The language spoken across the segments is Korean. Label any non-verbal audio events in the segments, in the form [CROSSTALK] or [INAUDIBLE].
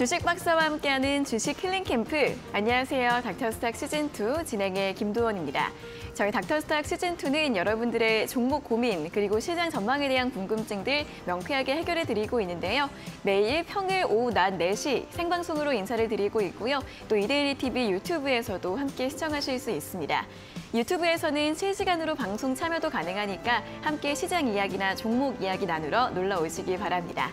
주식 박사와 함께하는 주식 힐링 캠프. 안녕하세요. 닥터스탁 시즌2 진행의 김도원입니다. 저희 닥터스탁 시즌2는 여러분들의 종목 고민 그리고 시장 전망에 대한 궁금증들 명쾌하게 해결해 드리고 있는데요. 매일 평일 오후 낮 4시 생방송으로 인사를 드리고 있고요. 또 이데일리 TV 유튜브에서도 함께 시청하실 수 있습니다. 유튜브에서는 실시간으로 방송 참여도 가능하니까 함께 시장 이야기나 종목 이야기 나누러 놀러 오시기 바랍니다.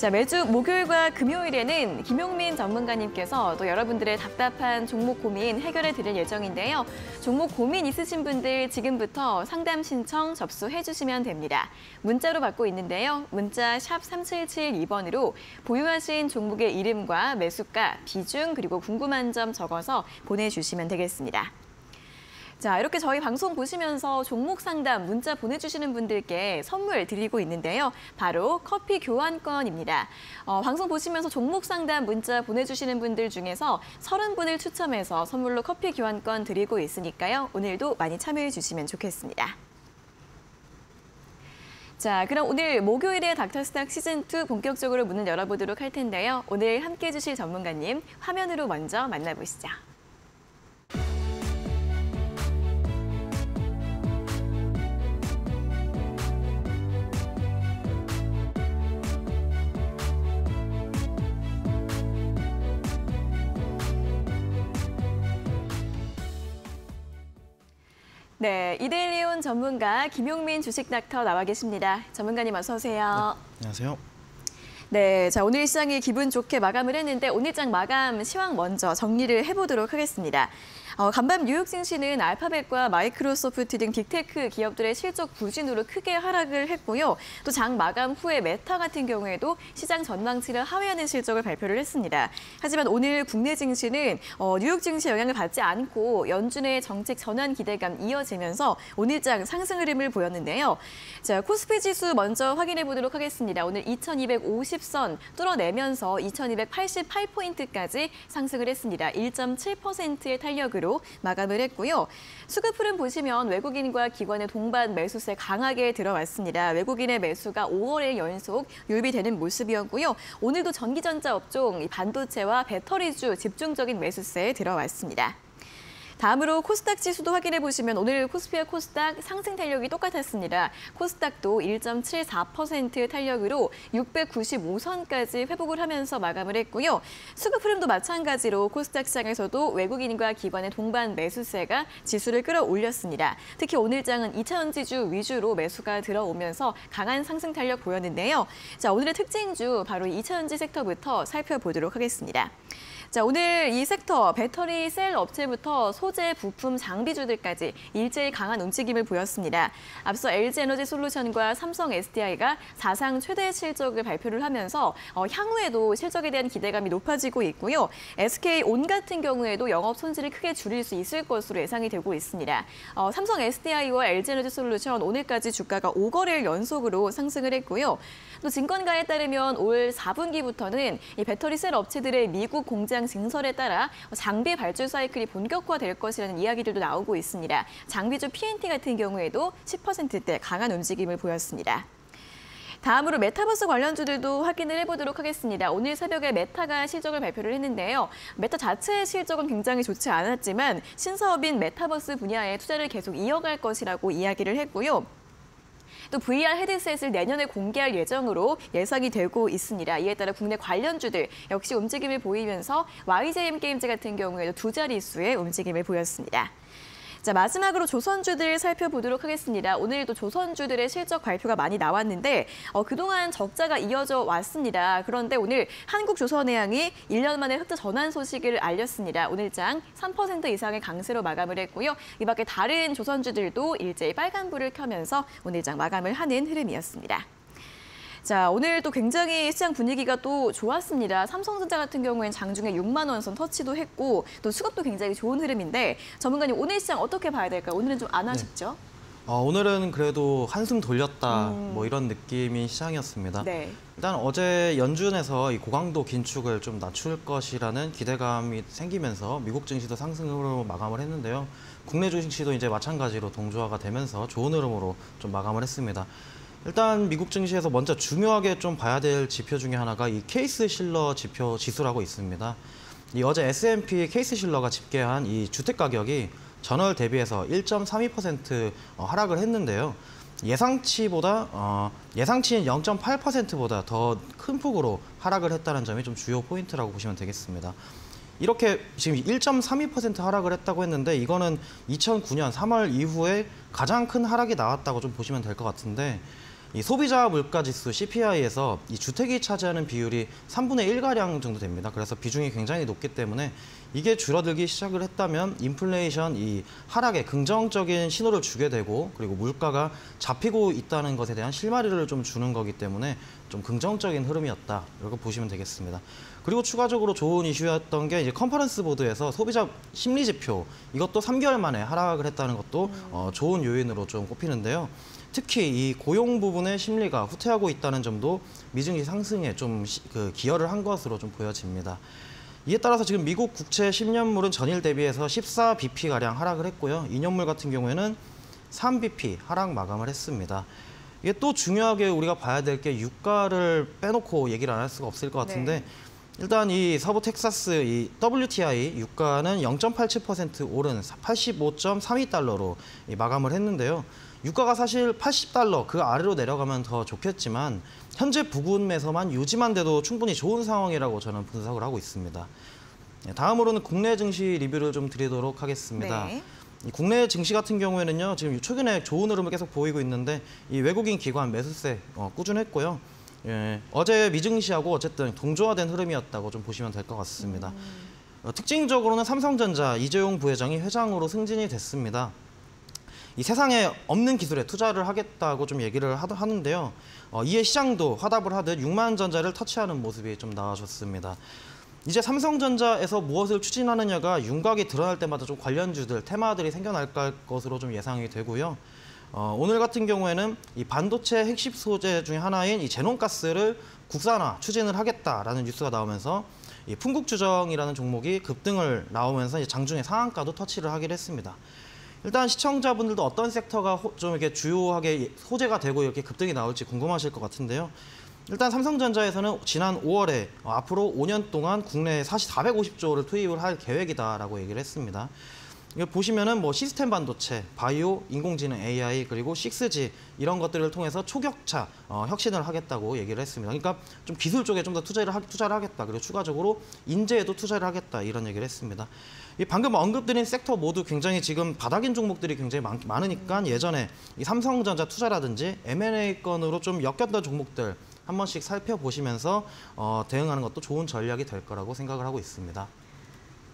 자, 매주 목요일과 금요일에는 김용민 전문가님께서 또 여러분들의 답답한 종목 고민 해결해 드릴 예정인데요. 종목 고민 있으신 분들 지금부터 상담 신청 접수해 주시면 됩니다. 문자로 받고 있는데요. 문자 샵 3772번으로 보유하신 종목의 이름과 매수가, 비중 그리고 궁금한 점 적어서 보내주시면 되겠습니다. 자, 이렇게 저희 방송 보시면서 종목 상담 문자 보내주시는 분들께 선물 드리고 있는데요. 바로 커피 교환권입니다. 어, 방송 보시면서 종목 상담 문자 보내주시는 분들 중에서 30분을 추첨해서 선물로 커피 교환권 드리고 있으니까요. 오늘도 많이 참여해 주시면 좋겠습니다. 자, 그럼 오늘 목요일에 닥터스탁 시즌2 본격적으로 문을 열어보도록 할 텐데요. 오늘 함께해 주실 전문가님 화면으로 먼저 만나보시죠. 네, 이데일리온 전문가 김용민 주식 닥터 나와 계십니다. 전문가님 어서 오세요. 네, 안녕하세요. 네, 자 오늘 시장이 기분 좋게 마감을 했는데 오늘장 마감 시황 먼저 정리를 해보도록 하겠습니다. 어, 간밤 뉴욕 증시는 알파벳과 마이크로소프트 등 빅테크 기업들의 실적 부진으로 크게 하락을 했고요. 또 장 마감 후에 메타 같은 경우에도 시장 전망치를 하회하는 실적을 발표를 했습니다. 하지만 오늘 국내 증시는 어, 뉴욕 증시 영향을 받지 않고 연준의 정책 전환 기대감 이어지면서 오늘장 상승 흐름을 보였는데요. 자, 코스피 지수 먼저 확인해 보도록 하겠습니다. 오늘 2250선 뚫어내면서 2288포인트까지 상승을 했습니다. 1.7%의 탄력으로 마감을 했고요. 수급 흐름 보시면 외국인과 기관의 동반 매수세 강하게 들어왔습니다. 외국인의 매수가 5월의 연속 유입되는 모습이었고요. 오늘도 전기전자 업종 반도체와 배터리주 집중적인 매수세에 들어왔습니다. 다음으로 코스닥 지수도 확인해 보시면 오늘 코스피와 코스닥 상승 탄력이 똑같았습니다. 코스닥도 1.74% 탄력으로 695선까지 회복을 하면서 마감을 했고요. 수급 흐름도 마찬가지로 코스닥 시장에서도 외국인과 기관의 동반 매수세가 지수를 끌어올렸습니다. 특히 오늘장은 2차원 지주 위주로 매수가 들어오면서 강한 상승 탄력 보였는데요. 자, 오늘의 특징주 바로 2차 전지 섹터부터 살펴보도록 하겠습니다. 자, 오늘 이 섹터 배터리 셀 업체부터 소재, 부품, 장비주들까지 일제히 강한 움직임을 보였습니다. 앞서 LG에너지 솔루션과 삼성 SDI가 사상 최대 실적을 발표를 하면서 어, 향후에도 실적에 대한 기대감이 높아지고 있고요. SK 온 같은 경우에도 영업 손실을 크게 줄일 수 있을 것으로 예상이 되고 있습니다. 어, 삼성 SDI와 LG에너지 솔루션 오늘까지 주가가 5거래일 연속으로 상승을 했고요. 또 증권가에 따르면 올 4분기부터는 이 배터리 셀 업체들의 미국 공장 증설에 따라 장비 발주 사이클이 본격화될 것이라는 이야기들도 나오고 있습니다. 장비주 PNT 같은 경우에도 10%대 강한 움직임을 보였습니다. 다음으로 메타버스 관련주들도 확인을 해보도록 하겠습니다. 오늘 새벽에 메타가 실적을 발표를 했는데요. 메타 자체의 실적은 굉장히 좋지 않았지만 신사업인 메타버스 분야에 투자를 계속 이어갈 것이라고 이야기를 했고요. 또 VR 헤드셋을 내년에 공개할 예정으로 예상이 되고 있습니다. 이에 따라 국내 관련주들 역시 움직임을 보이면서 YJM 게임즈 같은 경우에도 두 자릿수의 움직임을 보였습니다. 자, 마지막으로 조선주들 살펴보도록 하겠습니다. 오늘도 조선주들의 실적 발표가 많이 나왔는데 어, 그동안 적자가 이어져 왔습니다. 그런데 오늘 한국조선해양이 1년 만에 흑자 전환 소식을 알렸습니다. 오늘장 3% 이상의 강세로 마감을 했고요. 이 밖에 다른 조선주들도 일제히 빨간불을 켜면서 오늘장 마감을 하는 흐름이었습니다. 자, 오늘 또 굉장히 시장 분위기가 또 좋았습니다. 삼성전자 같은 경우엔 장중에 6만 원선 터치도 했고 또 수급도 굉장히 좋은 흐름인데 전문가님 오늘 시장 어떻게 봐야 될까요? 오늘은 좀안 하셨죠? 네. 어, 오늘은 그래도 한숨 돌렸다 음. 뭐 이런 느낌이 시장이었습니다. 네. 일단 어제 연준에서 이 고강도 긴축을 좀 낮출 것이라는 기대감이 생기면서 미국 증시도 상승으로 마감을 했는데요. 국내 증시도 이제 마찬가지로 동조화가 되면서 좋은 흐름으로 좀 마감을 했습니다. 일단 미국 증시에서 먼저 중요하게 좀 봐야 될 지표 중에 하나가 이 케이스 실러 지표 지수라고 있습니다. 이 어제 S&P 케이스 실러가 집계한 이 주택 가격이 전월 대비해서 1.32% 어, 하락을 했는데요. 예상치보다 어, 예상치인 0.8%보다 더 큰 폭으로 하락을 했다는 점이 좀 주요 포인트라고 보시면 되겠습니다. 이렇게 지금 1.32% 하락을 했다고 했는데 이거는 2009년 3월 이후에 가장 큰 하락이 나왔다고 좀 보시면 될 것 같은데 이 소비자 물가 지수 CPI에서 이 주택이 차지하는 비율이 3분의 1가량 정도 됩니다. 그래서 비중이 굉장히 높기 때문에 이게 줄어들기 시작을 했다면 인플레이션 이 하락에 긍정적인 신호를 주게 되고 그리고 물가가 잡히고 있다는 것에 대한 실마리를 좀 주는 거기 때문에 좀 긍정적인 흐름이었다. 이렇게 보시면 되겠습니다. 그리고 추가적으로 좋은 이슈였던 게 이제 컨퍼런스 보드에서 소비자 심리 지표 이것도 3개월 만에 하락을 했다는 것도 어, 좋은 요인으로 좀 꼽히는데요. 특히 이 고용 부분의 심리가 후퇴하고 있다는 점도 미증시 상승에 좀 그 기여를 한 것으로 좀 보여집니다. 이에 따라서 지금 미국 국채 10년물은 전일 대비해서 14bp가량 하락을 했고요. 2년물 같은 경우에는 3bp 하락 마감을 했습니다. 이게 또 중요하게 우리가 봐야 될 게 유가를 빼놓고 얘기를 안 할 수가 없을 것 같은데 네. 일단 이 서부 텍사스 이 WTI 유가는 0.87% 오른 85.32달러로 마감을 했는데요. 유가가 사실 80달러 그 아래로 내려가면 더 좋겠지만 현재 부근에서만 유지만 돼도 충분히 좋은 상황이라고 저는 분석을 하고 있습니다. 네, 다음으로는 국내 증시 리뷰를 좀 드리도록 하겠습니다. 네. 국내 증시 같은 경우에는요, 지금 최근에 좋은 흐름을 계속 보이고 있는데 이 외국인 기관 매수세 어, 꾸준했고요. 예, 어제 미증시하고 어쨌든 동조화된 흐름이었다고 좀 보시면 될 것 같습니다. 음. 어, 특징적으로는 삼성전자 이재용 부회장이 회장으로 승진이 됐습니다. 이 세상에 없는 기술에 투자를 하겠다고 좀 얘기를 하는데요. 어, 이에 시장도 화답을 하듯 6만 전자를 터치하는 모습이 좀 나와줬습니다. 이제 삼성전자에서 무엇을 추진하느냐가 윤곽이 드러날 때마다 좀 관련주들, 테마들이 생겨날 것으로 좀 예상이 되고요. 어, 오늘 같은 경우에는 이 반도체 핵심 소재 중에 하나인 이 제논가스를 국산화 추진을 하겠다라는 뉴스가 나오면서 이 풍국주정이라는 종목이 급등을 나오면서 장중에 상한가도 터치를 하기로 했습니다. 일단 시청자분들도 어떤 섹터가 좀 이렇게 주요하게 소재가 되고 이렇게 급등이 나올지 궁금하실 것 같은데요. 일단 삼성전자에서는 지난 5월에 앞으로 5년 동안 국내에 사실 450조를 투입을 할 계획이다라고 얘기를 했습니다. 보시면은 뭐 시스템 반도체, 바이오, 인공지능 AI 그리고 6G 이런 것들을 통해서 초격차 어, 혁신을 하겠다고 얘기를 했습니다. 그러니까 좀 기술 쪽에 좀 더 투자를 하, 투자를 하겠다. 그리고 추가적으로 인재에도 투자를 하겠다 이런 얘기를 했습니다. 이 방금 언급드린 섹터 모두 굉장히 지금 바닥인 종목들이 굉장히 많, 많으니까 예전에 이 삼성전자 투자라든지 M&A 건으로 좀 엮였던 종목들 한 번씩 살펴보시면서 어, 대응하는 것도 좋은 전략이 될 거라고 생각을 하고 있습니다.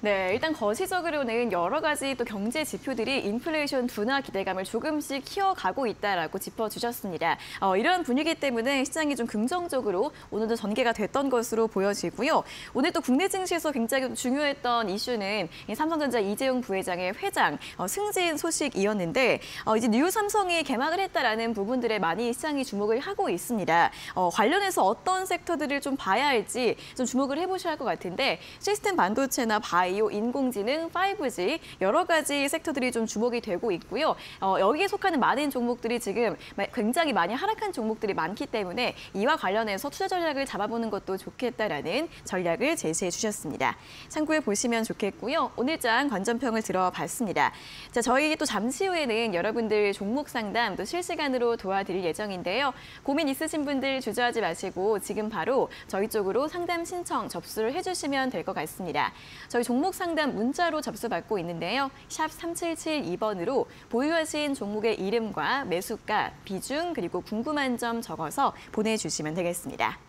네, 일단 거시적으로는 여러 가지 또 경제 지표들이 인플레이션 둔화 기대감을 조금씩 키워가고 있다라고 짚어주셨습니다. 어, 이런 분위기 때문에 시장이 좀 긍정적으로 오늘도 전개가 됐던 것으로 보여지고요. 오늘 또 국내 증시에서 굉장히 중요했던 이슈는 삼성전자 이재용 부회장의 회장 어, 승진 소식이었는데 어, 이제 new 삼성이 개막을 했다라는 부분들에 많이 시장이 주목을 하고 있습니다. 어, 관련해서 어떤 섹터들을 좀 봐야 할지 좀 주목을 해보셔야 할 것 같은데 시스템 반도체나 바이 바이오, 인공지능, 5G 여러 가지 섹터들이 좀 주목이 되고 있고요. 어, 여기에 속하는 많은 종목들이 지금 굉장히 많이 하락한 종목들이 많기 때문에 이와 관련해서 투자 전략을 잡아보는 것도 좋겠다라는 전략을 제시해 주셨습니다. 참고해 보시면 좋겠고요. 오늘장 관전평을 들어봤습니다. 자, 저희 또 잠시 후에는 여러분들 종목 상담 또 실시간으로 도와드릴 예정인데요. 고민 있으신 분들 주저하지 마시고 지금 바로 저희 쪽으로 상담 신청 접수를 해주시면 될 것 같습니다. 저희 종목 종목 상담 문자로 접수받고 있는데요. 샵 3772번으로 보유하신 종목의 이름과 매수가, 비중, 그리고 궁금한 점 적어서 보내주시면 되겠습니다.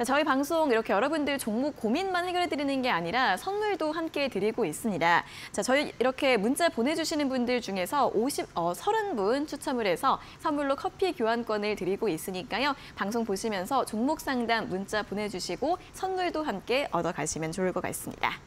자, 저희 방송 이렇게 여러분들 종목 고민만 해결해 드리는 게 아니라 선물도 함께 드리고 있습니다. 자, 저희 이렇게 문자 보내주시는 분들 중에서 50, 어, 30분 추첨을 해서 선물로 커피 교환권을 드리고 있으니까요. 방송 보시면서 종목 상담 문자 보내주시고 선물도 함께 얻어가시면 좋을 것 같습니다.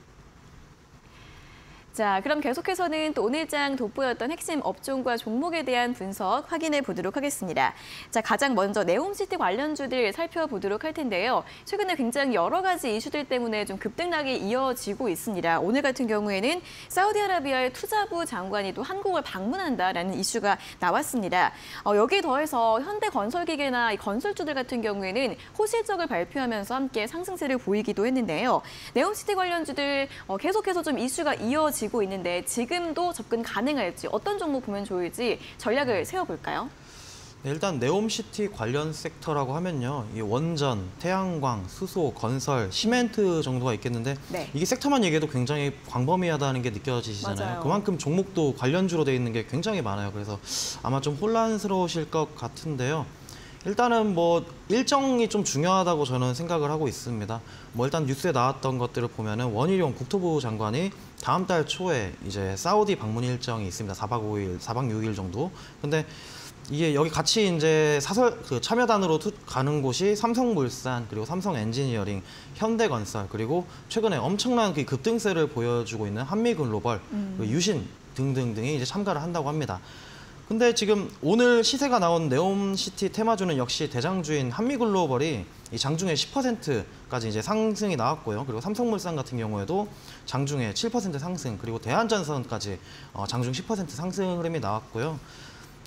자, 그럼 계속해서는 또 오늘장 돋보였던 핵심 업종과 종목에 대한 분석 확인해 보도록 하겠습니다. 자, 가장 먼저 네옴시티 관련주들 살펴보도록 할 텐데요. 최근에 굉장히 여러 가지 이슈들 때문에 좀 급등락이 이어지고 있습니다. 오늘 같은 경우에는 사우디아라비아의 투자부 장관이 또 한국을 방문한다라는 이슈가 나왔습니다. 어, 여기에 더해서 현대건설기계나 건설주들 같은 경우에는 호실적을 발표하면서 함께 상승세를 보이기도 했는데요. 네옴시티 관련주들 어, 계속해서 좀 이슈가 이어지 지고 있는데 지금도 접근 가능할지 어떤 종목 보면 좋을지 전략을 세워볼까요? 네, 일단 네옴시티 관련 섹터라고 하면요. 이 원전, 태양광, 수소, 건설, 시멘트 정도가 있겠는데 네. 이게 섹터만 얘기해도 굉장히 광범위하다는 게 느껴지시잖아요. 맞아요. 그만큼 종목도 관련주로 되어 있는 게 굉장히 많아요. 그래서 아마 좀 혼란스러우실 것 같은데요. 일단은 뭐 일정이 좀 중요하다고 저는 생각을 하고 있습니다. 뭐 일단 뉴스에 나왔던 것들을 보면은 원희룡 국토부 장관이 다음 달 초에 이제 사우디 방문 일정이 있습니다. 4박 5일, 4박 6일 정도. 근데 이게 여기 같이 이제 사설 그 참여단으로 투, 가는 곳이 삼성물산 그리고 삼성 엔지니어링, 현대건설 그리고 최근에 엄청난 그 급등세를 보여주고 있는 한미글로벌, 음. 그 유신 등등등이 이제 참가를 한다고 합니다. 근데 지금 오늘 시세가 나온 네옴시티 테마주는 역시 대장주인 한미글로벌이 이 장중에 10%까지 이제 상승이 나왔고요. 그리고 삼성물산 같은 경우에도 장중에 7% 상승, 그리고 대한전선까지 어, 장중 10% 상승 흐름이 나왔고요.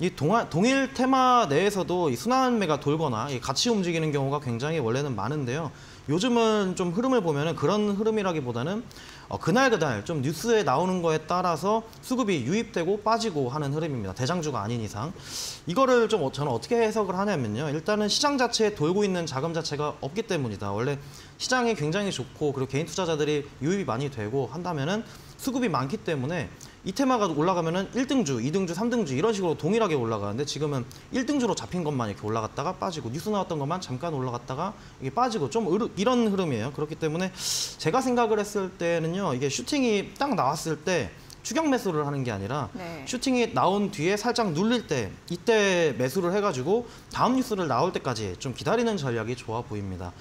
이 동아, 동일 테마 내에서도 이 순환매가 돌거나 이 같이 움직이는 경우가 굉장히 원래는 많은데요. 요즘은 좀 흐름을 보면은 그런 흐름이라기보다는 어, 그날 그날 좀 뉴스에 나오는 거에 따라서 수급이 유입되고 빠지고 하는 흐름입니다. 대장주가 아닌 이상. 이거를 좀 어, 저는 어떻게 해석을 하냐면요. 일단은 시장 자체에 돌고 있는 자금 자체가 없기 때문이다. 원래 시장이 굉장히 좋고 그리고 개인 투자자들이 유입이 많이 되고 한다면은 수급이 많기 때문에 이 테마가 올라가면은 1등주, 2등주, 3등주 이런 식으로 동일하게 올라가는데 지금은 1등주로 잡힌 것만 이렇게 올라갔다가 빠지고 뉴스 나왔던 것만 잠깐 올라갔다가 이게 빠지고 좀 이런 흐름이에요. 그렇기 때문에 제가 생각을 했을 때는요. 이게 슈팅이 딱 나왔을 때 추격 매수를 하는 게 아니라 네. 슈팅이 나온 뒤에 살짝 눌릴 때 이때 매수를 해가지고 다음 뉴스를 나올 때까지 좀 기다리는 전략이 좋아 보입니다.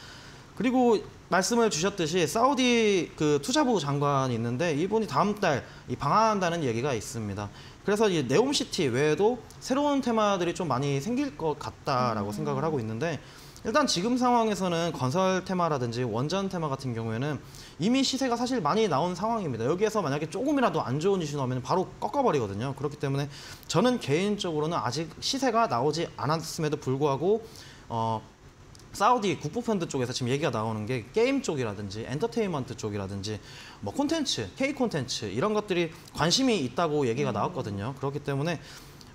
그리고 말씀을 주셨듯이 사우디 그 투자부 장관이 있는데 이분이 다음 달 방한한다는 얘기가 있습니다. 그래서 이 네옴시티 외에도 새로운 테마들이 좀 많이 생길 것 같다라고 음. 생각을 하고 있는데 일단 지금 상황에서는 건설 테마라든지 원전 테마 같은 경우에는 이미 시세가 사실 많이 나온 상황입니다. 여기에서 만약에 조금이라도 안 좋은 이슈 나오면 바로 꺾어버리거든요. 그렇기 때문에 저는 개인적으로는 아직 시세가 나오지 않았음에도 불구하고 어, 사우디 국부펀드 쪽에서 지금 얘기가 나오는 게 게임 쪽이라든지 엔터테인먼트 쪽이라든지 뭐 콘텐츠, K 콘텐츠 이런 것들이 관심이 있다고 얘기가 음. 나왔거든요. 그렇기 때문에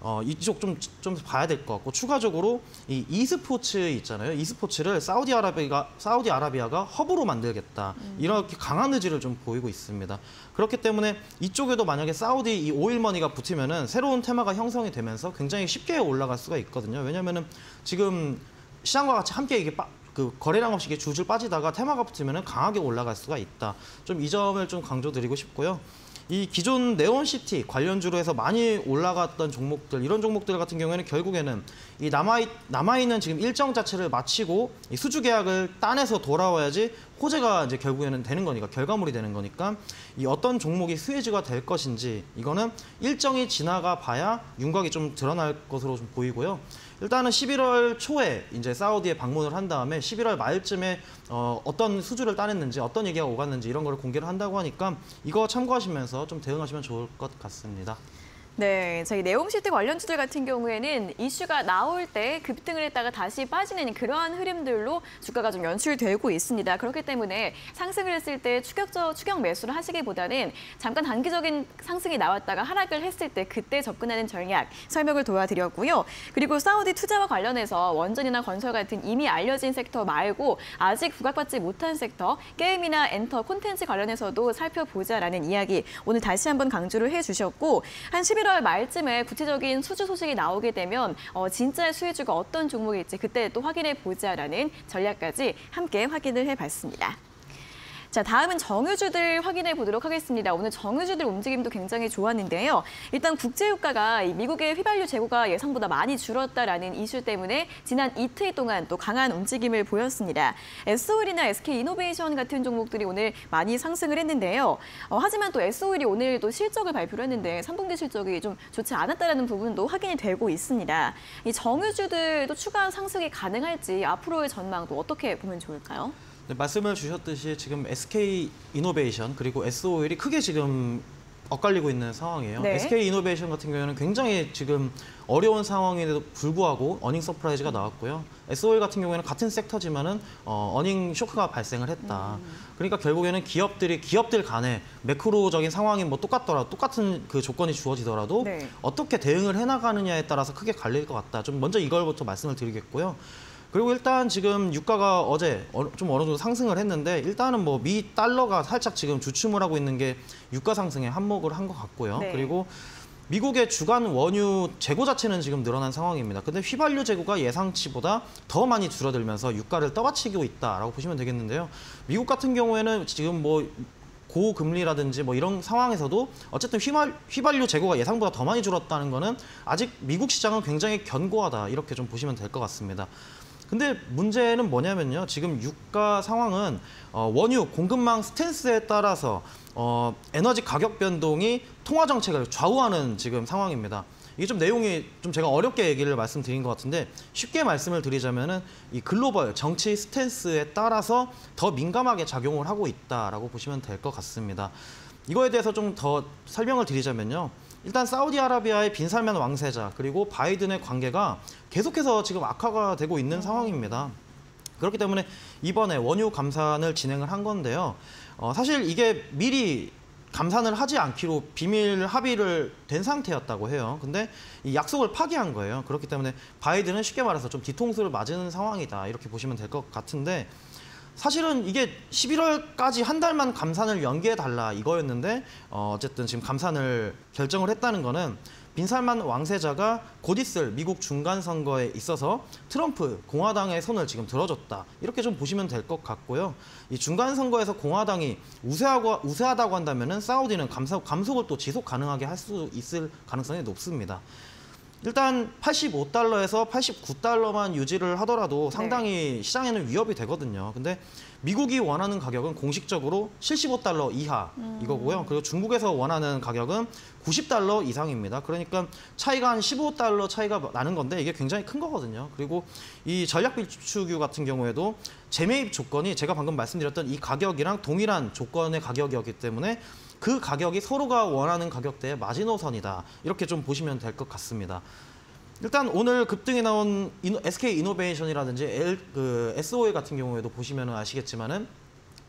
어, 이쪽 좀, 좀 봐야 될 것 같고 추가적으로 이 e스포츠 있잖아요. e스포츠를 사우디아라비아가 사우디아라비아가 허브로 만들겠다. 음. 이렇게 강한 의지를 좀 보이고 있습니다. 그렇기 때문에 이쪽에도 만약에 사우디 이 오일머니가 붙으면은 새로운 테마가 형성이 되면서 굉장히 쉽게 올라갈 수가 있거든요. 왜냐면은 지금 시장과 같이 함께 이게 빠, 그 거래량 없이 이게 줄줄 빠지다가 테마가 붙으면 강하게 올라갈 수가 있다. 좀 이 점을 좀 강조드리고 싶고요. 이 기존 네온시티 관련주로 해서 많이 올라갔던 종목들 이런 종목들 같은 경우에는 결국에는 이 남아 남아 있는 지금 일정 자체를 마치고 이 수주 계약을 따내서 돌아와야지 호재가 이제 결국에는 되는 거니까 결과물이 되는 거니까 이 어떤 종목이 수혜주가 될 것인지 이거는 일정이 지나가 봐야 윤곽이 좀 드러날 것으로 좀 보이고요. 일단은 11월 초에 이제 사우디에 방문을 한 다음에 11월 말쯤에 어, 어떤 수주를 따냈는지 어떤 얘기가 오갔는지 이런 거를 공개를 한다고 하니까 이거 참고하시면서 좀 대응하시면 좋을 것 같습니다. 네, 저희 네옴시트 관련 주들 같은 경우에는 이슈가 나올 때 급등을 했다가 다시 빠지는 그러한 흐름들로 주가가 좀 연출되고 있습니다. 그렇기 때문에 상승을 했을 때 추격적 추격 매수를 하시기보다는 잠깐 단기적인 상승이 나왔다가 하락을 했을 때 그때 접근하는 전략 설명을 도와드렸고요. 그리고 사우디 투자와 관련해서 원전이나 건설 같은 이미 알려진 섹터 말고 아직 부각받지 못한 섹터 게임이나 엔터 콘텐츠 관련해서도 살펴보자라는 이야기 오늘 다시 한번 강조를 해주셨고 한 11월 11월 말쯤에 구체적인 수주 소식이 나오게 되면 어, 진짜 수혜주가 어떤 종목일지 그때 또 확인해 보자라는 전략까지 함께 확인을 해봤습니다. 자, 다음은 정유주들 확인해 보도록 하겠습니다. 오늘 정유주들 움직임도 굉장히 좋았는데요. 일단 국제유가가 미국의 휘발유 재고가 예상보다 많이 줄었다라는 이슈 때문에 지난 이틀 동안 또 강한 움직임을 보였습니다. SOL이나 SK이노베이션 같은 종목들이 오늘 많이 상승을 했는데요. 어, 하지만 또 SOL이 오늘 또 실적을 발표를 했는데 3분기 실적이 좀 좋지 않았다는 부분도 확인이 되고 있습니다. 이 정유주들도 추가 상승이 가능할지 앞으로의 전망도 어떻게 보면 좋을까요? 네, 말씀을 주셨듯이 지금 SK 이노베이션 그리고 SOL이 크게 지금 엇갈리고 있는 상황이에요. 네. SK 이노베이션 같은 경우에는 굉장히 지금 어려운 상황에도 불구하고 earning surprise가 나왔고요. S-Oil 같은 경우에는 같은 섹터지만은 어, earning shock가 발생을 했다. 그러니까 결국에는 기업들이 기업들 간에 매크로적인 상황이 뭐 똑같더라 똑같은 그 조건이 주어지더라도 네. 어떻게 대응을 해 나가느냐에 따라서 크게 갈릴 것 같다. 좀 먼저 이걸부터 말씀을 드리겠고요. 그리고 일단 지금 유가가 어제 어- 좀 어느 정도 상승을 했는데 일단은 뭐 미 달러가 살짝 지금 주춤을 하고 있는 게 유가 상승에 한몫을 한 것 같고요. 네. 그리고 미국의 주간 원유 재고 자체는 지금 늘어난 상황입니다. 근데 휘발유 재고가 예상치보다 더 많이 줄어들면서 유가를 떠받치고 있다라고 보시면 되겠는데요. 미국 같은 경우에는 지금 뭐 고금리라든지 뭐 이런 상황에서도 어쨌든 휘발, 휘발유 재고가 예상보다 더 많이 줄었다는 거는 아직 미국 시장은 굉장히 견고하다 이렇게 좀 보시면 될 것 같습니다. 근데 문제는 뭐냐면요. 지금 유가 상황은 어, 원유 공급망 스탠스에 따라서 어, 에너지 가격 변동이 통화 정책을 좌우하는 지금 상황입니다. 이게 좀 내용이 좀 제가 어렵게 얘기를 말씀드린 것 같은데 쉽게 말씀을 드리자면은 이 글로벌 정치 스탠스에 따라서 더 민감하게 작용을 하고 있다라고 보시면 될 것 같습니다. 이거에 대해서 좀 더 설명을 드리자면요. 일단 사우디아라비아의 빈살만 왕세자 그리고 바이든의 관계가 계속해서 지금 악화가 되고 있는 상황입니다. 그렇기 때문에 이번에 원유 감산을 진행을 한 건데요. 어, 사실 이게 미리 감산을 하지 않기로 비밀 합의를 된 상태였다고 해요. 근데 이 약속을 파기한 거예요. 그렇기 때문에 바이든은 쉽게 말해서 좀 뒤통수를 맞은 상황이다. 이렇게 보시면 될 것 같은데 사실은 이게 11월까지 한 달만 감산을 연기해 달라 이거였는데 어, 어쨌든 지금 감산을 결정을 했다는 거는 빈살만 왕세자가 곧 있을 미국 중간 선거에 있어서 트럼프 공화당의 손을 지금 들어줬다 이렇게 좀 보시면 될 것 같고요. 이 중간 선거에서 공화당이 우세하고 우세하다고 한다면은 사우디는 감소, 감속을 또 지속 가능하게 할 수 있을 가능성이 높습니다. 일단 85달러에서 89달러만 유지를 하더라도 상당히 시장에는 위협이 되거든요. 근데 미국이 원하는 가격은 공식적으로 75달러 이하 이거고요. 그리고 중국에서 원하는 가격은 90달러 이상입니다. 그러니까 차이가 한 15달러 차이가 나는 건데 이게 굉장히 큰 거거든요. 그리고 이 전략 비축유 같은 경우에도 재매입 조건이 제가 방금 말씀드렸던 이 가격이랑 동일한 조건의 가격이었기 때문에 그 가격이 서로가 원하는 가격대의 마지노선이다. 이렇게 좀 보시면 될 것 같습니다. 일단 오늘 급등이 나온 SK 이노베이션이라든지 L, 그 SOA 같은 경우에도 보시면 아시겠지만은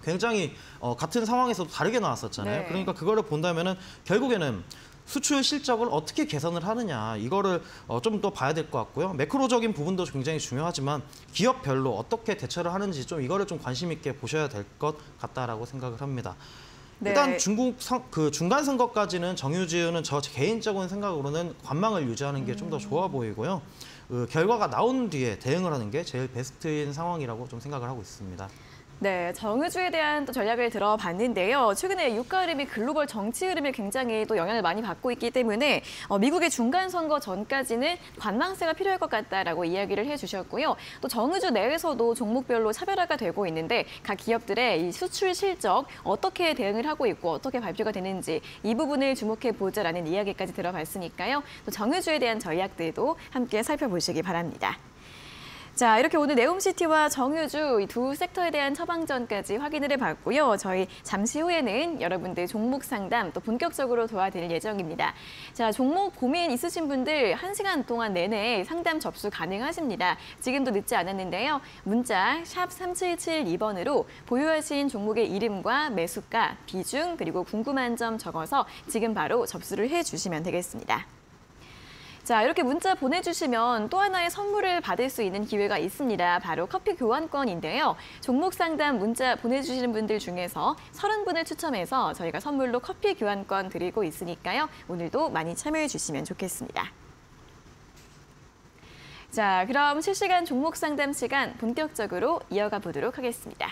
굉장히 어, 같은 상황에서 다르게 나왔었잖아요. 네. 그러니까 그거를 본다면은 결국에는 수출 실적을 어떻게 개선을 하느냐 이거를 어, 좀 더 봐야 될 것 같고요. 매크로적인 부분도 굉장히 중요하지만 기업별로 어떻게 대처를 하는지 좀 이거를 좀 관심 있게 보셔야 될 것 같다라고 생각을 합니다. 네. 일단 중국 선, 그 중간 선거까지는 정유지는 저 개인적인 생각으로는 관망을 유지하는 게 좀더 좋아 보이고요. 그 결과가 나온 뒤에 대응을 하는 게 제일 베스트인 상황이라고 좀 생각을 하고 있습니다. 네, 정유주에 대한 또 전략을 들어봤는데요. 최근에 유가 흐름이 글로벌 정치 흐름에 굉장히 또 영향을 많이 받고 있기 때문에 어, 미국의 중간 선거 전까지는 관망세가 필요할 것 같다라고 이야기를 해주셨고요. 또 정유주 내에서도 종목별로 차별화가 되고 있는데 각 기업들의 이 수출 실적 어떻게 대응을 하고 있고 어떻게 발표가 되는지 이 부분을 주목해 보자라는 이야기까지 들어봤으니까요. 또 정유주에 대한 전략들도 함께 살펴보시기 바랍니다. 자, 이렇게 오늘 네옴시티와 정유주 이두 섹터에 대한 처방전까지 확인을 해봤고요. 저희 잠시 후에는 여러분들 종목 상담 또 본격적으로 도와드릴 예정입니다. 자, 종목 고민 있으신 분들 한시간 동안 내내 상담 접수 가능하십니다. 지금도 늦지 않았는데요. 문자 샵 3772번으로 보유하신 종목의 이름과 매수가, 비중, 그리고 궁금한 점 적어서 지금 바로 접수를 해주시면 되겠습니다. 자, 이렇게 문자 보내주시면 또 하나의 선물을 받을 수 있는 기회가 있습니다. 바로 커피 교환권인데요. 종목 상담 문자 보내주시는 분들 중에서 30분을 추첨해서 저희가 선물로 커피 교환권 드리고 있으니까요. 오늘도 많이 참여해 주시면 좋겠습니다. 자, 그럼 실시간 종목 상담 시간 본격적으로 이어가 보도록 하겠습니다.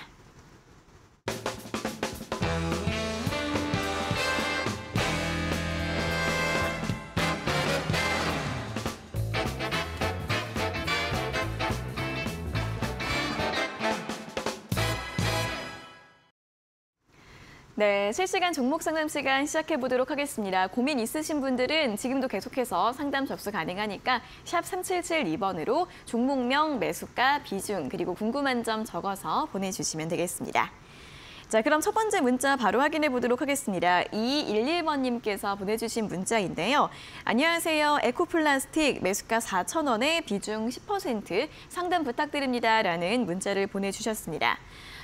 네, 실시간 종목 상담 시간 시작해 보도록 하겠습니다. 고민 있으신 분들은 지금도 계속해서 상담 접수 가능하니까 샵 3772번으로 종목명, 매수가, 비중, 그리고 궁금한 점 적어서 보내주시면 되겠습니다. 자, 그럼 첫 번째 문자 바로 확인해 보도록 하겠습니다. 2211번님께서 보내주신 문자인데요. 안녕하세요. 에코플라스틱 매수가 4,000원에 비중 10% 상담 부탁드립니다 라는 문자를 보내주셨습니다.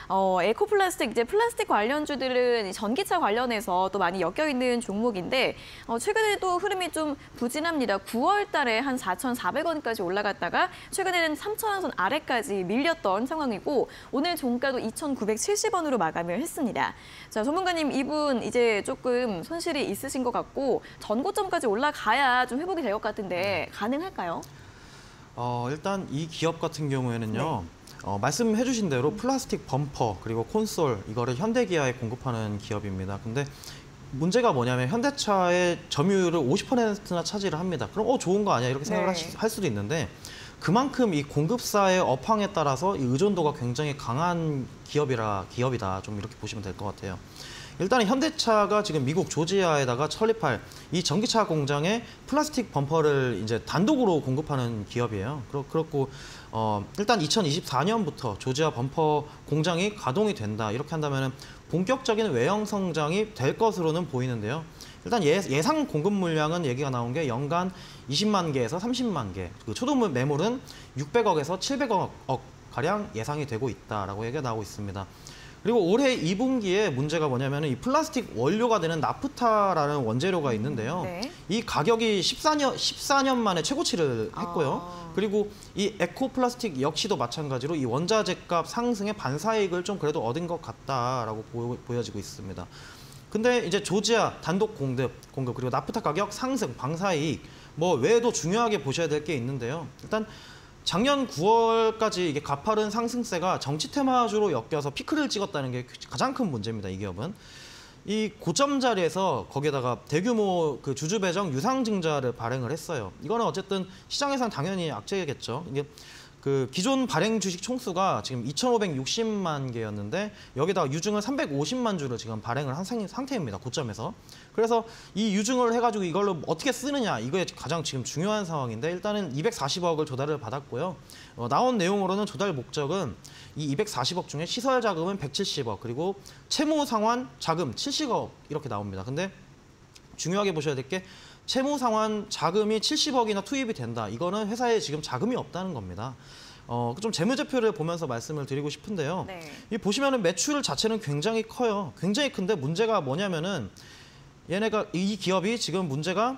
어, 에코 플라스틱 이제 플라스틱 관련주들은 전기차 관련해서 또 많이 엮여 있는 종목인데 어, 최근에 또 흐름이 좀 부진합니다. 9월 달에 한 4,400원까지 올라갔다가 최근에는 3,000원 아래까지 밀렸던 상황이고 오늘 종가도 2,970원으로 마감을 했습니다. 자, 전문가님 이분 이제 조금 손실이 있으신 것 같고 전고점까지 올라가야 좀 회복이 될 것 같은데 가능할까요? 어, 일단 이 기업 같은 경우에는요. 네. 어, 말씀해 주신 대로 플라스틱 범퍼 그리고 콘솔 이거를 현대기아에 공급하는 기업입니다. 근데 문제가 뭐냐면 현대차의 점유율을 50%나 차지를 합니다. 그럼 어 좋은 거 아니야 이렇게 생각을 네. 할 수도 있는데 그만큼 이 공급사의 업황에 따라서 이 의존도가 굉장히 강한 기업이라 기업이다 좀 이렇게 보시면 될 것 같아요. 일단은 현대차가 지금 미국 조지아에다가 설립할 이 전기차 공장에 플라스틱 범퍼를 이제 단독으로 공급하는 기업이에요. 그렇고 어, 일단 2024년부터 조지아 범퍼 공장이 가동이 된다. 이렇게 한다면 본격적인 외형 성장이 될 것으로는 보이는데요. 일단 예, 상 공급 물량은 얘기가 나온 게 연간 20만 개에서 30만 개. 그 초도 매물은 600억에서 700억 가량 예상이 되고 있다라고 얘기가 나오고 있습니다. 그리고 올해 2분기에 문제가 뭐냐면 이 플라스틱 원료가 되는 나프타라는 원재료가 있는데요. 네. 이 가격이 14년 14년 만에 최고치를 했고요. 아. 그리고 이 에코 플라스틱 역시도 마찬가지로 이 원자재값 상승의 반사이익을 좀 그래도 얻은 것 같다라고 보, 여 지고 있습니다. 근데 이제 조지아 단독 공급, 공급 그리고 나프타 가격 상승, 방사이익 뭐 외에도 중요하게 보셔야 될 게 있는데요. 일단 작년 9월까지 이게 가파른 상승세가 정치 테마주로 엮여서 피크를 찍었다는 게 가장 큰 문제입니다. 이 기업은. 이 고점 자리에서 거기에다가 대규모 그 주주 배정 유상 증자를 발행을 했어요. 이거는 어쨌든 시장에선 당연히 악재겠죠. 이게 그 기존 발행 주식 총수가 지금 2,560만 개였는데 여기다가 유증을 350만 주를 지금 발행을 한 상태입니다. 고점에서. 그래서 이 유증을 해가지고 이걸로 어떻게 쓰느냐 이거에 가장 지금 중요한 상황인데 일단은 240억을 조달을 받았고요. 어, 나온 내용으로는 조달 목적은 이 240억 중에 시설 자금은 170억 그리고 채무 상환 자금 70억 이렇게 나옵니다. 근데 중요하게 보셔야 될 게 채무 상환 자금이 70억이나 투입이 된다. 이거는 회사에 지금 자금이 없다는 겁니다. 어, 좀 재무제표를 보면서 말씀을 드리고 싶은데요. 네. 이 보시면은 매출 자체는 굉장히 커요. 굉장히 큰데 문제가 뭐냐면은 얘네가 이 기업이 지금 문제가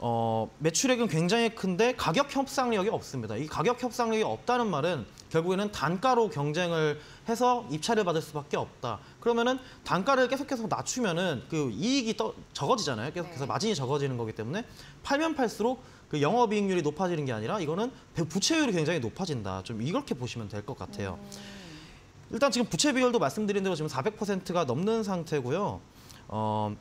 어, 매출액은 굉장히 큰데 가격 협상력이 없습니다. 이 가격 협상력이 없다는 말은 결국에는 단가로 경쟁을 해서 입찰을 받을 수밖에 없다. 그러면은 단가를 계속해서 낮추면은 그 이익이 떠, 적어지잖아요. 계속해서 네. 마진이 적어지는 거기 때문에 팔면 팔수록 그 영업이익률이 높아지는 게 아니라 이거는 부채율이 굉장히 높아진다. 좀 이렇게 보시면 될 것 같아요. 음. 일단 지금 부채 비율도 말씀드린 대로 지금 400%가 넘는 상태고요. 어,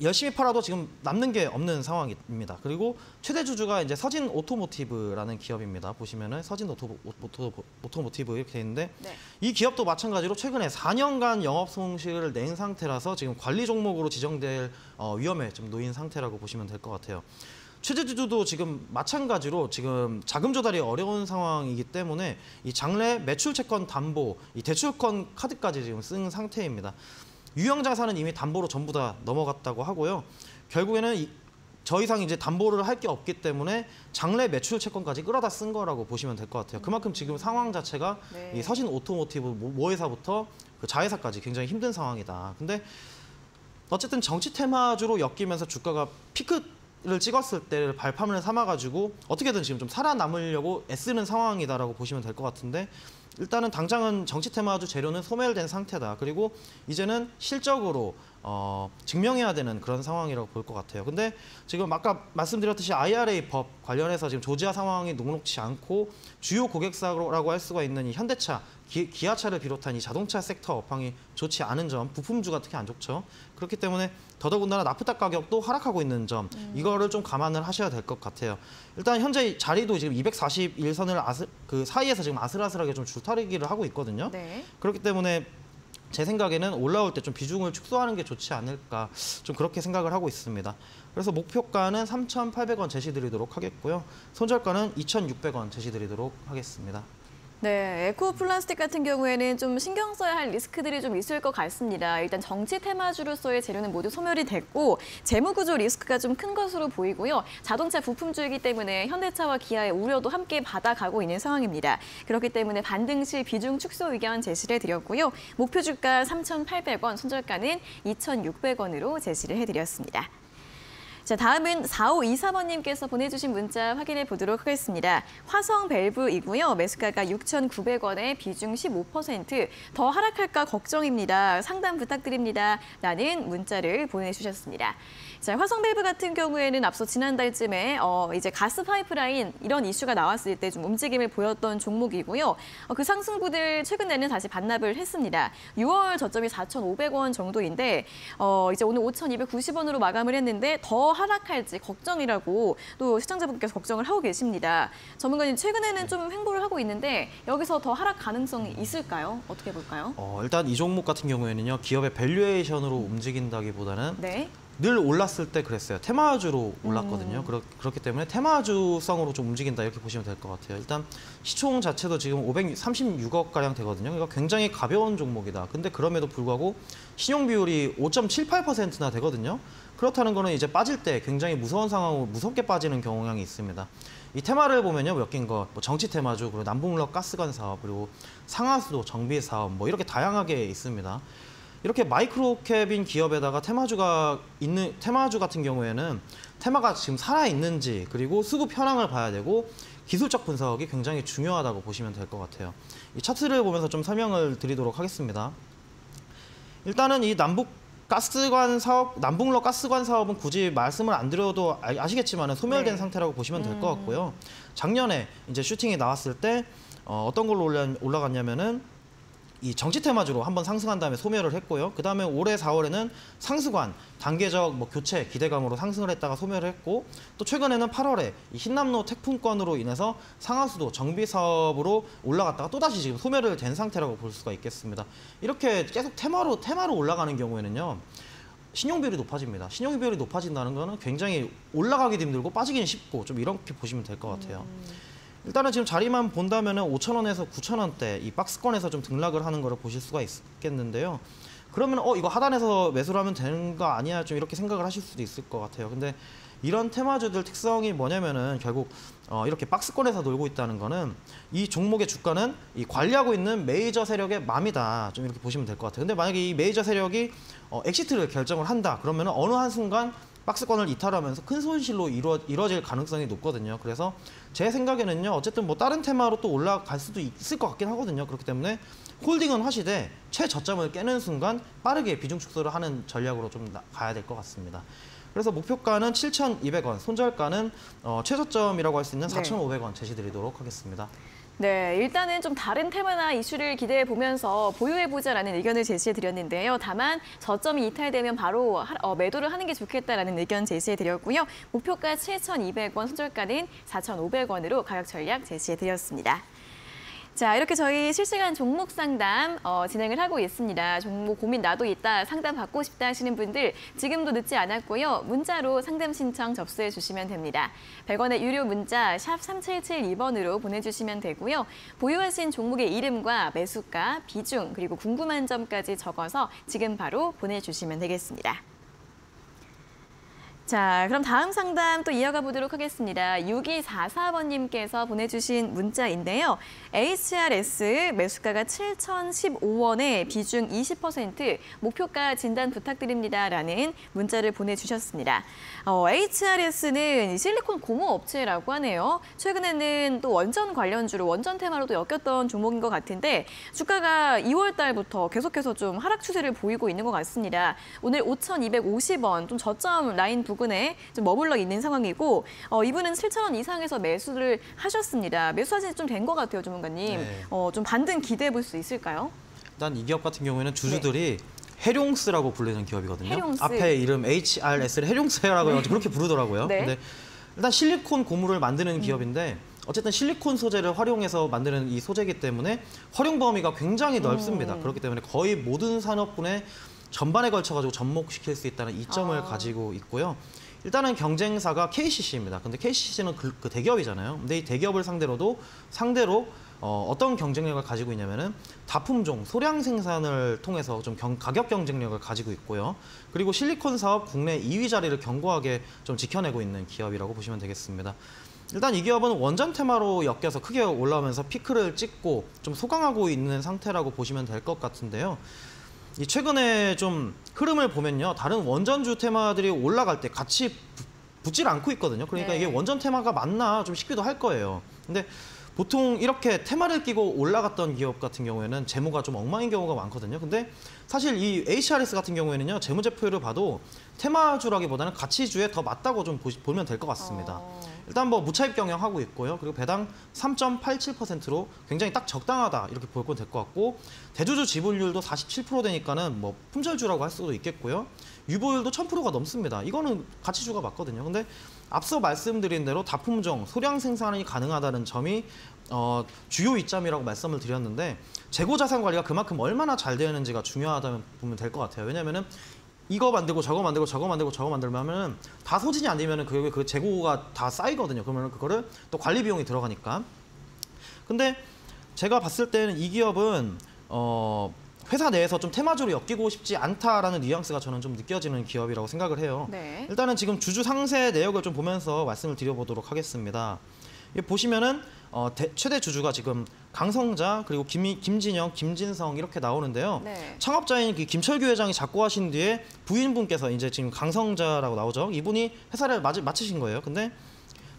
열심히 팔아도 지금 남는 게 없는 상황입니다. 그리고 최대 주주가 이제 서진 오토모티브라는 기업입니다. 보시면은 서진 오토, 오토, 오토 모티브 이렇게 돼 있는데 네. 이 기업도 마찬가지로 최근에 4년간 영업 손실을 낸 상태라서 지금 관리 종목으로 지정될 어, 위험에 좀 놓인 상태라고 보시면 될 것 같아요. 최대 주주도 지금 마찬가지로 지금 자금 조달이 어려운 상황이기 때문에 이 장래 매출 채권 담보, 이 대출권 카드까지 지금 쓴 상태입니다. 유형 자산은 이미 담보로 전부 다 넘어갔다고 하고요. 결국에는 이, 저 이상 이제 담보를 할 게 없기 때문에 장래 매출 채권까지 끌어다 쓴 거라고 보시면 될 것 같아요. 그만큼 지금 상황 자체가 네. 이 서진 오토모티브 모회사부터 그 자회사까지 굉장히 힘든 상황이다. 근데 어쨌든 정치 테마주로 엮이면서 주가가 피크를 찍었을 때를 발판을 삼아가지고 어떻게든 지금 좀 살아남으려고 애쓰는 상황이다라고 보시면 될 것 같은데 일단은 당장은 정치 테마주 재료는 소멸된 상태다. 그리고 이제는 실적으로 어, 증명해야 되는 그런 상황이라고 볼 것 같아요. 근데 지금 아까 말씀드렸듯이 IRA 법 관련해서 지금 조지아 상황이 녹록치 않고 주요 고객사라고 할 수가 있는 이 현대차, 기, 기아차를 비롯한 이 자동차 섹터 업황이 좋지 않은 점, 부품주가 특히 안 좋죠. 그렇기 때문에 더더군다나 나프타 가격도 하락하고 있는 점, 음. 이거를 좀 감안을 하셔야 될 것 같아요. 일단 현재 자리도 지금 241선을 아스, 그 사이에서 지금 아슬아슬하게 좀 줄타리기를 하고 있거든요. 네. 그렇기 때문에 제 생각에는 올라올 때 좀 비중을 축소하는 게 좋지 않을까 좀 그렇게 생각을 하고 있습니다. 그래서 목표가는 3,800원 제시드리도록 하겠고요. 손절가는 2,600원 제시드리도록 하겠습니다. 네, 에코 플라스틱 같은 경우에는 좀 신경 써야 할 리스크들이 좀 있을 것 같습니다. 일단 정치 테마주로서의 재료는 모두 소멸이 됐고 재무 구조 리스크가 좀 큰 것으로 보이고요. 자동차 부품주이기 때문에 현대차와 기아의 우려도 함께 받아가고 있는 상황입니다. 그렇기 때문에 반등시 비중 축소 의견 제시를 해드렸고요. 목표 주가 3,800원, 손절가는 2,600원으로 제시를 해드렸습니다. 자, 다음은 4524번님께서 보내주신 문자 확인해 보도록 하겠습니다. 화성 밸브이고요. 매수가가 6,900원에 비중 15%더 하락할까 걱정입니다. 상담 부탁드립니다. 라는 문자를 보내주셨습니다. 자, 화성 밸브 같은 경우에는 앞서 지난달쯤에 어, 이제 가스 파이프라인 이런 이슈가 나왔을 때 좀 움직임을 보였던 종목이고요. 어, 그 상승분을 최근에는 다시 반납을 했습니다. 6월 저점이 4,500원 정도인데 어, 이제 오늘 5,290원으로 마감을 했는데 더 하락할지 걱정이라고 또 시청자분께서 걱정을 하고 계십니다. 전문가님 최근에는 좀 횡보를 하고 있는데 여기서 더 하락 가능성이 있을까요? 어떻게 볼까요? 어, 일단 이 종목 같은 경우에는요 기업의 valuation으로 움직인다기보다는 네. 늘 올랐을 때 그랬어요. 테마주로 올랐거든요. 그렇, 그렇기 때문에 테마주성으로 좀 움직인다 이렇게 보시면 될 것 같아요. 일단 시총 자체도 지금 536억 가량 되거든요. 그러니까 굉장히 가벼운 종목이다. 근데 그럼에도 불구하고 신용 비율이 5.78%나 되거든요. 그렇다는 거는 이제 빠질 때 굉장히 무서운 상황으로 무섭게 빠지는 경향이 있습니다. 이 테마를 보면요 몇 개인 거, 뭐 정치 테마주, 그리고 남북러 가스관 사업, 그리고 상하수도 정비 사업, 뭐 이렇게 다양하게 있습니다. 이렇게 마이크로캡인 기업에다가 테마주가 있는 테마주 같은 경우에는 테마가 지금 살아 있는지 그리고 수급 현황을 봐야 되고 기술적 분석이 굉장히 중요하다고 보시면 될 것 같아요. 이 차트를 보면서 좀 설명을 드리도록 하겠습니다. 일단은 이 남북 가스관 사업, 남북러 가스관 사업은 굳이 말씀을 안 드려도 아시겠지만 소멸된 네. 상태라고 보시면 될 것 같고요. 작년에 이제 슈팅이 나왔을 때 어, 떤 걸로 올라갔냐면은 이 정치 테마주로 한번 상승한 다음에 소멸을 했고요. 그 다음에 올해 4월에는 상수관 단계적 뭐 교체 기대감으로 상승을 했다가 소멸을 했고 또 최근에는 8월에 이 흰남노 태풍권으로 인해서 상하수도 정비 사업으로 올라갔다가 또 다시 지금 소멸을 된 상태라고 볼 수가 있겠습니다. 이렇게 계속 테마로 테마로 올라가는 경우에는요. 신용 비율이 높아집니다. 신용 비율이 높아진다는 거는 굉장히 올라가기도 힘들고 빠지기는 쉽고 좀 이렇게 보시면 될 것 같아요. 음. 일단은 지금 자리만 본다면 은 5천 원에서 9천 원대 이 박스권에서 좀 등락을 하는 거를 보실 수가 있겠는데요. 그러면 어 이거 하단에서 매수를 하면 되는 거 아니야 좀 이렇게 생각을 하실 수도 있을 것 같아요. 근데 이런 테마주들 특성이 뭐냐면은 결국 어 이렇게 박스권에서 놀고 있다는 거는 이 종목의 주가는 이 관리하고 있는 메이저 세력의 맘이다. 좀 이렇게 보시면 될 것 같아요. 근데 만약에 이 메이저 세력이 어 exit를 결정을 한다. 그러면은 어느 한 순간 박스권을 이탈하면서 큰 손실로 이루어, 이루어질 가능성이 높거든요. 그래서 제 생각에는요. 어쨌든 뭐 다른 테마로 또 올라갈 수도 있을 것 같긴 하거든요. 그렇기 때문에 홀딩은 하시되 최저점을 깨는 순간 빠르게 비중 축소를 하는 전략으로 좀 가야 될 것 같습니다. 그래서 목표가는 7,200원, 손절가는 어, 최저점이라고 할 수 있는 4,500원 제시드리도록 하겠습니다. 네, 일단은 좀 다른 테마나 이슈를 기대해 보면서 보유해보자라는 의견을 제시해 드렸는데요. 다만 저점이 이탈되면 바로 하, 어, 매도를 하는 게 좋겠다라는 의견 제시해 드렸고요. 목표가 7,200원, 손절가는 4,500원으로 가격 전략 제시해 드렸습니다. 자, 이렇게 저희 실시간 종목 상담 어, 진행을 하고 있습니다. 종목 고민 나도 있다, 상담 받고 싶다 하시는 분들 지금도 늦지 않았고요. 문자로 상담 신청 접수해 주시면 됩니다. 100원의 유료 문자 샵 3772번으로 보내주시면 되고요. 보유하신 종목의 이름과 매수가, 비중, 그리고 궁금한 점까지 적어서 지금 바로 보내주시면 되겠습니다. 자, 그럼 다음 상담 또 이어가 보도록 하겠습니다. 6244번님께서 보내주신 문자인데요. HRS 매수가가 7,015원에 비중 20% 목표가 진단 부탁드립니다 라는 문자를 보내주셨습니다. 어, HRS는 실리콘 고무 업체라고 하네요. 최근에는 또 원전 관련주로 원전 테마로도 엮였던 종목인 것 같은데 주가가 2월 달부터 계속해서 좀 하락 추세를 보이고 있는 것 같습니다. 오늘 5,250원 좀 저점 라인 부 부근에 좀 머물러 있는 상황이고 어, 이분은 7천 원 이상에서 매수를 하셨습니다. 매수하신 지 좀 된 것 같아요, 전문가님. 네. 어, 좀 반등 기대해 볼 수 있을까요? 일단 이 기업 같은 경우에는 주주들이 네. 해룡스라고 불리는 기업이거든요. 해룡스. 앞에 이름 HRS를 해룡스라고 네. 그렇게 부르더라고요. 네. 근데 일단 실리콘 고무를 만드는 음. 기업인데 어쨌든 실리콘 소재를 활용해서 만드는 이 소재이기 때문에 활용 범위가 굉장히 넓습니다. 음. 그렇기 때문에 거의 모든 산업군에 전반에 걸쳐 가지고 접목시킬 수 있다는 이점을 아. 가지고 있고요. 일단은 경쟁사가 KCC입니다. 근데 KCC는 그, 그 대기업이잖아요. 근데 이 대기업을 상대로도 상대로 어, 어떤 경쟁력을 가지고 있냐면은 다품종 소량 생산을 통해서 좀 경- 가격 경쟁력을 가지고 있고요. 그리고 실리콘 사업 국내 2위 자리를 견고하게 좀 지켜내고 있는 기업이라고 보시면 되겠습니다. 일단 이 기업은 원전 테마로 엮여서 크게 올라오면서 피크를 찍고 좀 소강하고 있는 상태라고 보시면 될 것 같은데요. 이 최근에 좀 흐름을 보면요. 다른 원전주 테마들이 올라갈 때 같이 붙- 붙질 않고 있거든요. 그러니까 네. 이게 원전 테마가 맞나 좀 싶기도 할 거예요. 근데 보통 이렇게 테마를 끼고 올라갔던 기업 같은 경우에는 재무가 좀 엉망인 경우가 많거든요. 근데 사실 이 HRS 같은 경우에는요. 재무제표를 봐도 테마주라기보다는 가치주에 더 맞다고 좀 보시, 보면 될 것 같습니다. 어. 일단 뭐 무차입 경영하고 있고요. 그리고 배당 3.87%로 굉장히 딱 적당하다 이렇게 볼 건 될 것 같고 대주주 지분율도 47% 되니까는 뭐 품절주라고 할 수도 있겠고요. 유보율도 1000%가 넘습니다. 이거는 가치주가 맞거든요. 근데 앞서 말씀드린 대로 다품종 소량 생산이 가능하다는 점이 어, 주요 이점이라고 말씀을 드렸는데 재고 자산 관리가 그만큼 얼마나 잘 되는지가 중요하다면 보면 될 것 같아요. 왜냐면은 이거 만들고 저거 만들고 저거 만들고 저거 만들면은 다 소진이 안 되면은 그게 그 재고가 다 쌓이거든요. 그러면 그거를 또 관리 비용이 들어가니까. 근데 제가 봤을 때는 이 기업은 어 회사 내에서 좀 테마주로 엮이고 싶지 않다라는 뉘앙스가 저는 좀 느껴지는 기업이라고 생각을 해요. 네. 일단은 지금 주주 상세 내역을 좀 보면서 말씀을 드려보도록 하겠습니다. 이 보시면은 어, 대- 최대 주주가 지금 강성자 그리고 김, 김진영, 김진성 이렇게 나오는데요. 네. 창업자인 그 김철규 회장이 잡고 하신 뒤에 부인분께서 이제 지금 강성자라고 나오죠. 이분이 회사를 마치, 마치신 거예요. 근데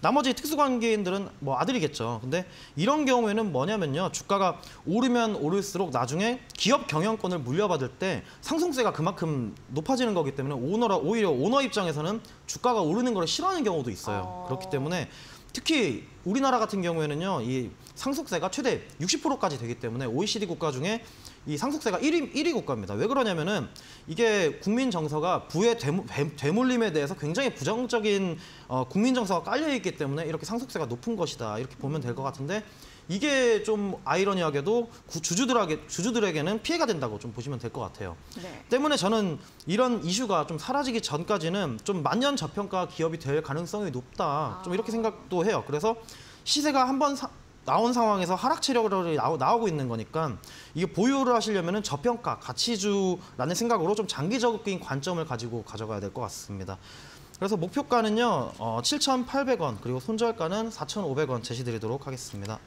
나머지 특수관계인들은 뭐 아들이겠죠. 근데 이런 경우에는 뭐냐면요. 주가가 오르면 오를수록 나중에 기업 경영권을 물려받을 때 상속세가 그만큼 높아지는 거기 때문에 오너라 오히려 오너 입장에서는 주가가 오르는 걸 싫어하는 경우도 있어요. 어. 그렇기 때문에 특히 우리나라 같은 경우에는요. 이 상속세가 최대 60%까지 되기 때문에 OECD 국가 중에 이 상속세가 1위, 1위 국가입니다. 왜 그러냐면은 이게 국민 정서가 부의 되물, 배- 되물림에 대해서 굉장히 부정적인 어, 국민 정서가 깔려 있기 때문에 이렇게 상속세가 높은 것이다. 이렇게 보면 될 것 같은데 이게 좀 아이러니하게도 구- 주주들에게 주주들에게는 피해가 된다고 좀 보시면 될 것 같아요. 네. 때문에 저는 이런 이슈가 좀 사라지기 전까지는 좀 만년 저평가 기업이 될 가능성이 높다. 좀 이렇게 생각도 해요. 그래서 시세가 한번 나온 상황에서 하락 나오, 나오고 있는 거니까 이게 보유를 하시려면은 저평가 가치주라는 생각으로 좀 장기적인 관점을 가지고 가져가야 될 것 같습니다. 그래서 목표가는요, 어, 7,800원 그리고 손절가는 4,500원 제시드리도록 하겠습니다.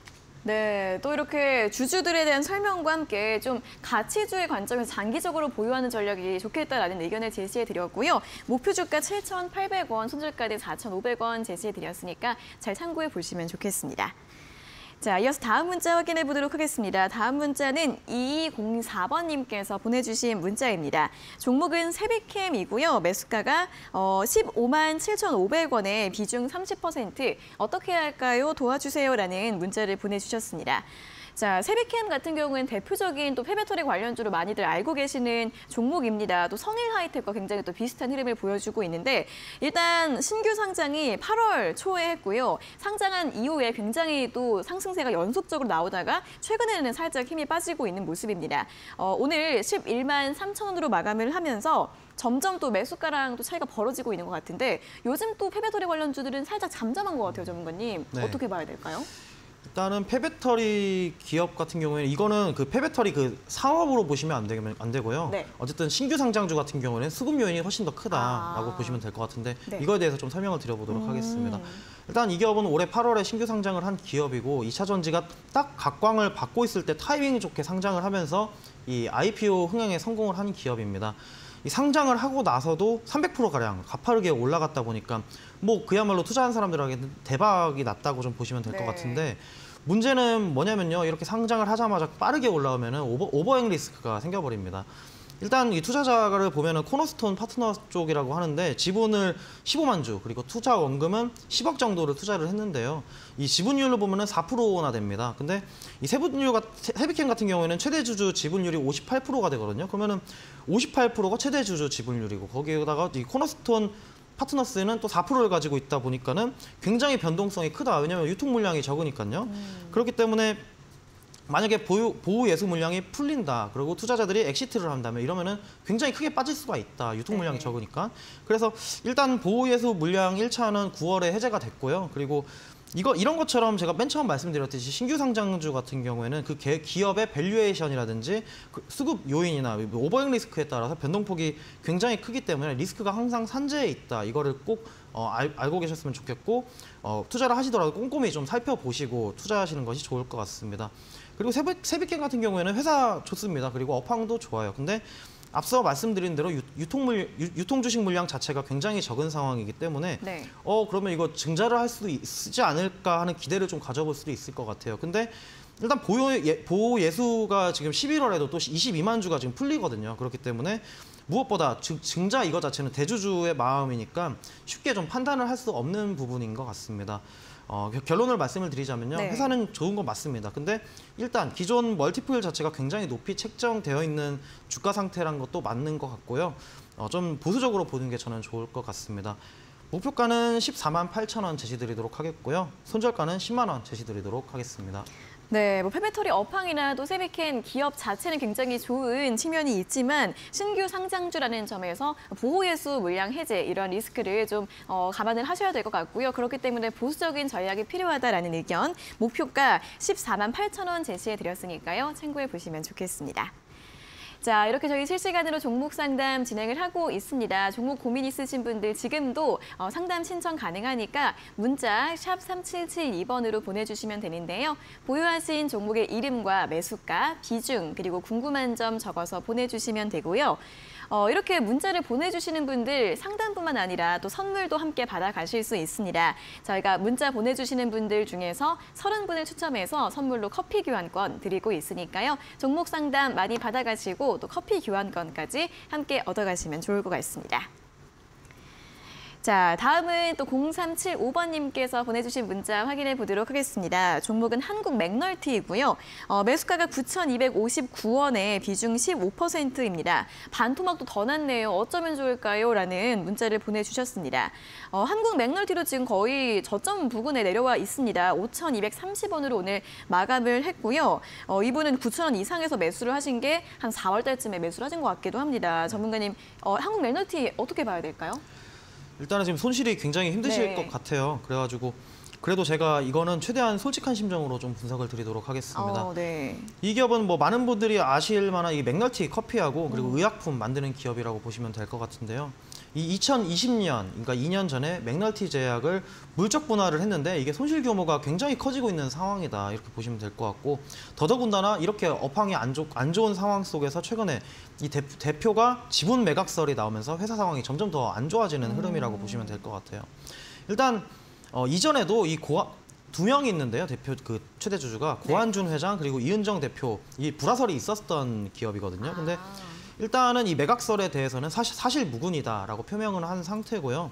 네, 또 이렇게 주주들에 대한 설명과 함께 좀 가치주의 관점에서 장기적으로 보유하는 전략이 좋겠다라는 의견을 제시해 드렸고요. 목표 주가 7,800원, 손절가는 4,500원 제시해 드렸으니까 잘 참고해 보시면 좋겠습니다. 자, 이어서 다음 문자 확인해 보도록 하겠습니다. 다음 문자는 2204번님께서 보내주신 문자입니다. 종목은 세비캠이고요. 매수가가 어, 15만 7,500원에 비중 30% 어떻게 할까요? 도와주세요라는 문자를 보내주셨습니다. 자, 세비캠 같은 경우는 대표적인 또 폐배터리 관련주로 많이들 알고 계시는 종목입니다. 또 성일 하이텍과 굉장히 또 비슷한 흐름을 보여주고 있는데 일단 신규 상장이 8월 초에 했고요. 상장한 이후에 굉장히 또 상승세가 연속적으로 나오다가 최근에는 살짝 힘이 빠지고 있는 모습입니다. 어, 오늘 11만 3천 원으로 마감을 하면서 점점 또 매수가랑 또 차이가 벌어지고 있는 것 같은데 요즘 또 폐배터리 관련주들은 살짝 잠잠한 것 같아요, 전문가님. 네. 어떻게 봐야 될까요? 일단은 폐배터리 기업 같은 경우에는 이거는 그 폐배터리 그 사업으로 보시면 안, 되면 안 되고요. 네. 어쨌든 신규 상장주 같은 경우는 수급 요인이 훨씬 더 크다라고 아. 보시면 될 것 같은데 네. 이거에 대해서 좀 설명을 드려보도록 음. 하겠습니다. 일단 이 기업은 올해 8월에 신규 상장을 한 기업이고 2차 전지가 딱 각광을 받고 있을 때 타이밍 좋게 상장을 하면서 이 IPO 흥행에 성공을 한 기업입니다. 이 상장을 하고 나서도 300% 가량 가파르게 올라갔다 보니까 뭐 그야말로 투자한 사람들에게는 대박이 났다고 좀 보시면 될것 네. 같은데 문제는 뭐냐면요 이렇게 상장을 하자마자 빠르게 올라오면은 오버, 오버행 리스크가 생겨버립니다. 일단 이 투자자를 보면은 코너스톤 파트너 쪽이라고 하는데 지분을 15만 주 그리고 투자 원금은 10억 정도를 투자를 했는데요. 이 지분율로 보면은 4%나 됩니다. 근데 이 지분율 새빗켐 같은 경우에는 최대 주주 지분율이 58%가 되거든요. 그러면은 58%가 최대 주주 지분율이고 거기에다가 이 코너스톤 파트너스는 또 4%를 가지고 있다 보니까는 굉장히 변동성이 크다. 왜냐하면 유통 물량이 적으니까요. 그렇기 때문에 만약에 보유, 보호 예수 물량이 풀린다. 그리고 투자자들이 exit를 한다면 이러면은 굉장히 크게 빠질 수가 있다. 유통 물량이 네. 적으니까. 그래서 일단 보호 예수 물량 1차는 9월에 해제가 됐고요. 그리고 이거 이런 것처럼 제가 맨 처음 말씀드렸듯이 신규 상장주 같은 경우에는 그 개- 기업의 valuation이라든지 그 수급 요인이나 뭐 overhang 리스크에 따라서 변동폭이 굉장히 크기 때문에 리스크가 항상 산재해 있다. 이거를 꼭 어, 알, 알고 계셨으면 좋겠고 어, 투자를 하시더라도 꼼꼼히 좀 살펴보시고 투자하시는 것이 좋을 것 같습니다. 그리고 새빗, 새빗켐 같은 경우에는 회사 좋습니다. 그리고 업황도 좋아요. 근데 앞서 말씀드린 대로 유, 유통물 유통 주식 물량 자체가 굉장히 적은 상황이기 때문에 네. 어 그러면 이거 증자를 할 수도 있지 않을까 하는 기대를 좀 가져볼 수도 있을 것 같아요. 근데 일단 보호, 예, 보호 예수가 지금 11월에도 또 22만 주가 지금 풀리거든요. 그렇기 때문에 무엇보다 증, 증자 이거 자체는 대주주의 마음이니까 쉽게 좀 판단을 할 수 없는 부분인 것 같습니다. 어, 겨- 결론을 말씀을 드리자면요. 네. 회사는 좋은 건 맞습니다. 근데 일단 기존 multiple 자체가 굉장히 높이 책정되어 있는 주가 상태란 것도 맞는 것 같고요. 어, 좀 보수적으로 보는 게 저는 좋을 것 같습니다. 목표가는 14만 8천 원 제시드리도록 하겠고요. 손절가는 10만 원 제시드리도록 하겠습니다. 네, 뭐 폐배터리 업황이나 또 새빗켐 기업 자체는 굉장히 좋은 측면이 있지만 신규 상장주라는 점에서 보호예수 물량 해제 이런 리스크를 좀 어, 감안을 하셔야 될 것 같고요. 그렇기 때문에 보수적인 전략이 필요하다라는 의견, 목표가 14만 8천 원 제시해 드렸으니까요. 참고해 보시면 좋겠습니다. 자, 이렇게 저희 실시간으로 종목 상담 진행을 하고 있습니다. 종목 고민 있으신 분들 지금도 어, 상담 신청 가능하니까 문자 샵 3772번으로 보내주시면 되는데요. 보유하신 종목의 이름과 매수가, 비중, 그리고 궁금한 점 적어서 보내주시면 되고요. 어, 이렇게 문자를 보내주시는 분들 상담뿐만 아니라 또 선물도 함께 받아가실 수 있습니다. 저희가 문자 보내주시는 분들 중에서 30분을 추첨해서 선물로 커피 교환권 드리고 있으니까요. 종목 상담 많이 받아가시고 또 커피 교환권까지 함께 얻어가시면 좋을 것 같습니다. 자, 다음은 또 0375번님께서 보내주신 문자 확인해 보도록 하겠습니다. 종목은 한국 맥널티이고요. 어, 매수가가 9,259원에 비중 15%입니다. 반토막도 더 났네요. 어쩌면 좋을까요? 라는 문자를 보내주셨습니다. 어, 한국 맥널티도 지금 거의 저점 부근에 내려와 있습니다. 5,230원으로 오늘 마감을 했고요. 어, 이분은 9,000원 이상에서 매수를 하신 게 한 4월 달쯤에 매수를 하신 것 같기도 합니다. 전문가님, 어, 한국 맥널티 어떻게 봐야 될까요? 일단은 지금 손실이 굉장히 힘드실 네. 것 같아요. 그래가지고 그래도 제가 이거는 최대한 솔직한 심정으로 좀 분석을 드리도록 하겠습니다. 어, 네. 이 기업은 뭐 많은 분들이 아실 만한 이 맥널티 커피하고 그리고 음. 의약품 만드는 기업이라고 보시면 될 것 같은데요. 이 2020년, 그러니까 2년 전에 맥널티 제약을 물적 분할을 했는데 이게 손실 규모가 굉장히 커지고 있는 상황이다 이렇게 보시면 될 것 같고 더더군다나 이렇게 업황이 안, 좋, 안 좋은 상황 속에서 최근에 이 대, 대표가 지분 매각설이 나오면서 회사 상황이 점점 더 안 좋아지는 흐름이라고 보시면 될 것 같아요. 일단 어, 이전에도 이 고아, 두 명이 있는데요. 대표 그 최대 주주가 고한준 회장 그리고 이은정 대표 이 불화설이 있었던 기업이거든요. 근데 일단은 이 매각설에 대해서는 사실, 사실 무근이다라고 표명을 한 상태고요.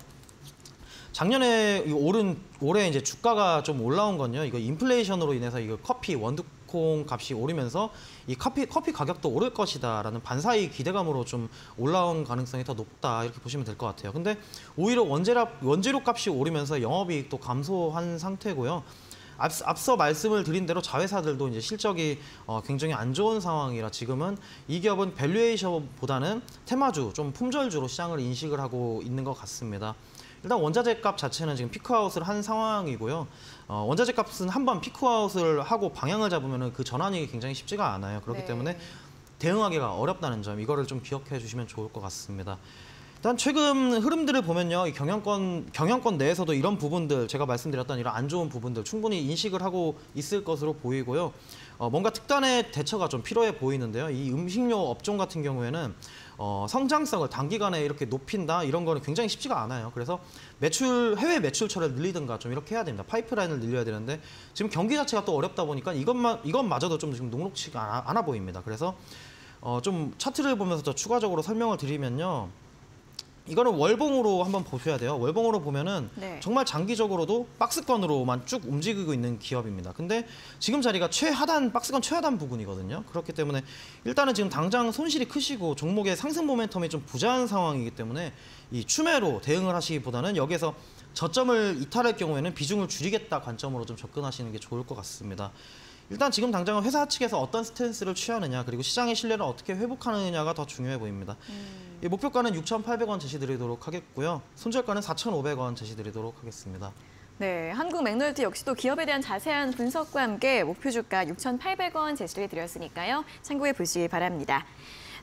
작년에 이 오른 올해 이제 주가가 좀 올라온 건요. 이거 인플레이션으로 인해서 이거 커피 원두콩 값이 오르면서 이 커피 커피 가격도 오를 것이다라는 반사의 기대감으로 좀 올라온 가능성이 더 높다 이렇게 보시면 될 것 같아요. 근데 오히려 원재료 원재료 값이 오르면서 영업이익도 감소한 상태고요. 앞서, 앞서 말씀을 드린 대로 자회사들도 이제 실적이 어, 굉장히 안 좋은 상황이라 지금은 이 기업은 밸류에이션보다는 테마주, 좀 품절주로 시장을 인식을 하고 있는 것 같습니다. 일단 원자재 값 자체는 지금 피크아웃을 한 상황이고요. 어, 원자재 값은 한 번 피크아웃을 하고 방향을 잡으면 그 전환이 굉장히 쉽지가 않아요. 그렇기 네. 때문에 대응하기가 어렵다는 점 이거를 좀 기억해 주시면 좋을 것 같습니다. 일단 최근 흐름들을 보면요, 이 경영권 경영권 내에서도 이런 부분들 제가 말씀드렸던 이런 안 좋은 부분들 충분히 인식을 하고 있을 것으로 보이고요. 어, 뭔가 특단의 대처가 좀 필요해 보이는데요. 이 음식료 업종 같은 경우에는 어, 성장성을 단기간에 이렇게 높인다 이런 거는 굉장히 쉽지가 않아요. 그래서 매출 해외 매출처를 늘리든가 좀 이렇게 해야 됩니다. 파이프라인을 늘려야 되는데 지금 경기 자체가 또 어렵다 보니까 이것만 이것마저도 좀 지금 녹록치가 않아, 않아 보입니다. 그래서 어, 좀 차트를 보면서 더 추가적으로 설명을 드리면요. 이거는 월봉으로 한번 보셔야 돼요. 월봉으로 보면은 네. 정말 장기적으로도 박스권으로만 쭉 움직이고 있는 기업입니다. 근데 지금 자리가 최하단 박스권 최하단 부분이거든요. 그렇기 때문에 일단은 지금 당장 손실이 크시고 종목의 상승 모멘텀이 좀 부재한 상황이기 때문에 이 추매로 대응을 하시기보다는 여기에서 저점을 이탈할 경우에는 비중을 줄이겠다 관점으로 좀 접근하시는 게 좋을 것 같습니다. 일단 지금 당장은 회사 측에서 어떤 스탠스를 취하느냐 그리고 시장의 신뢰를 어떻게 회복하느냐가 더 중요해 보입니다. 이 목표가는 6,800원 제시드리도록 하겠고요. 손절가는 4,500원 제시드리도록 하겠습니다. 네, 한국맥널티 역시도 기업에 대한 자세한 분석과 함께 목표 주가 6,800원 제시를 드렸으니까요. 참고해 보시기 바랍니다.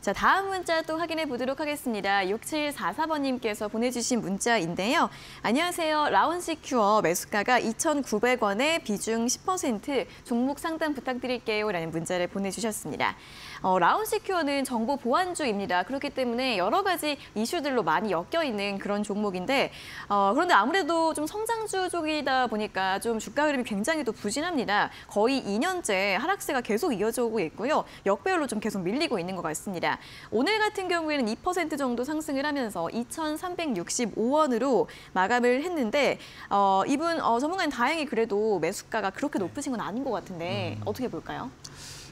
자, 다음 문자 또 확인해 보도록 하겠습니다. 6744번님께서 보내주신 문자인데요. 안녕하세요. 라운시큐어 매수가가 2,900원에 비중 10% 종목 상담 부탁드릴게요. 라는 문자를 보내주셨습니다. 어, 라운시큐어는 정보 보안주입니다. 그렇기 때문에 여러 가지 이슈들로 많이 엮여 있는 그런 종목인데 어, 그런데 아무래도 좀 성장주 쪽이다 보니까 좀 주가 흐름이 굉장히 또 부진합니다. 거의 2년째 하락세가 계속 이어져 오고 있고요. 역배열로 좀 계속 밀리고 있는 것 같습니다. 오늘 같은 경우에는 2% 정도 상승을 하면서 2,365원으로 마감을 했는데 어, 이분 어, 전문가님 다행히 그래도 매수가가 그렇게 높으신 건 아닌 것 같은데 어떻게 볼까요?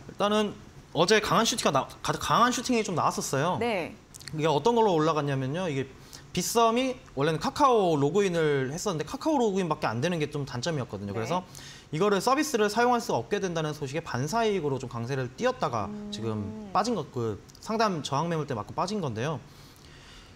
일단은 어제 강한 슈팅가 나, 가- 강한 슈팅이 좀 나왔었어요. 네. 이게 어떤 걸로 올라갔냐면요. 이게 빗썸이 원래는 카카오 로그인을 했었는데 카카오 로그인밖에 안 되는 게 좀 단점이었거든요. 네. 그래서 이거를 서비스를 사용할 수 없게 된다는 소식에 반사이익으로 좀 강세를 띄었다가 지금 빠진 것, 그 상담 저항 매물 때 맞고 빠진 건데요.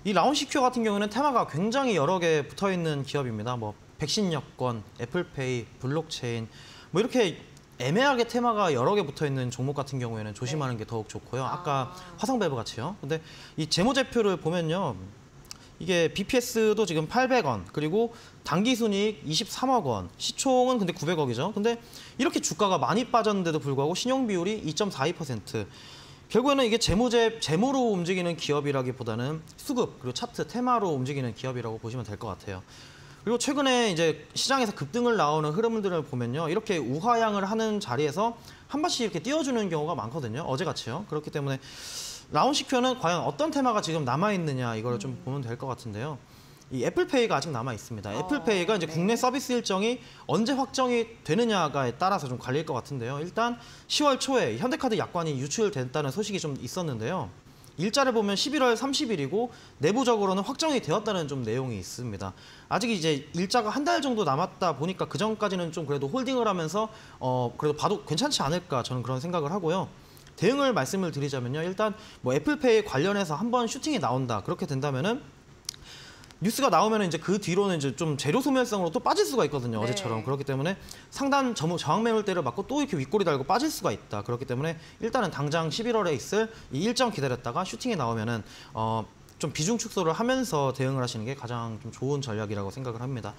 이 라온시큐어 같은 경우는 테마가 굉장히 여러 개 붙어 있는 기업입니다. 뭐 백신 여권, 애플페이, 블록체인 뭐 이렇게 애매하게 테마가 여러 개 붙어 있는 종목 같은 경우에는 조심하는 게 더욱 좋고요. 아까 화성밸브 같이요. 근데 이 재무제표를 보면요. 이게 BPS도 지금 800원, 그리고 당기순이익 23억 원, 시총은 근데 900억이죠. 근데 이렇게 주가가 많이 빠졌는데도 불구하고 신용비율이 2.42%. 결국에는 이게 재무제 재무로 움직이는 기업이라기보다는 수급 그리고 차트 테마로 움직이는 기업이라고 보시면 될 것 같아요. 그리고 최근에 이제 시장에서 급등을 나오는 흐름들을 보면요. 이렇게 우하향을 하는 자리에서 한 번씩 이렇게 띄워주는 경우가 많거든요. 어제같이요. 그렇기 때문에 라운시큐어는 과연 어떤 테마가 지금 남아있느냐 이걸 좀 보면 될 것 같은데요. 이 애플페이가 아직 남아 있습니다. 애플페이가 이제 네. 국내 서비스 일정이 언제 확정이 되느냐에 따라서 좀 갈릴 것 같은데요. 일단 10월 초에 현대카드 약관이 유출됐다는 소식이 좀 있었는데요. 일자를 보면 11월 30일이고 내부적으로는 확정이 되었다는 좀 내용이 있습니다. 아직 이제 일자가 한 달 정도 남았다 보니까 그 전까지는 좀 그래도 홀딩을 하면서 어 그래도 봐도 괜찮지 않을까 저는 그런 생각을 하고요. 대응을 말씀을 드리자면요. 일단 뭐 애플페이 관련해서 한번 슈팅이 나온다. 그렇게 된다면은 뉴스가 나오면 이제 그 뒤로는 이제 좀 재료 소멸성으로 또 빠질 수가 있거든요. 네. 어제처럼. 그렇기 때문에 상단 저- 저항 매물대를 맞고 또 이렇게 윗골이 달고 빠질 수가 있다. 그렇기 때문에 일단은 당장 11월에 있을 이 일정 기다렸다가 슈팅이 나오면은 어, 좀 비중 축소를 하면서 대응을 하시는 게 가장 좀 좋은 전략이라고 생각을 합니다.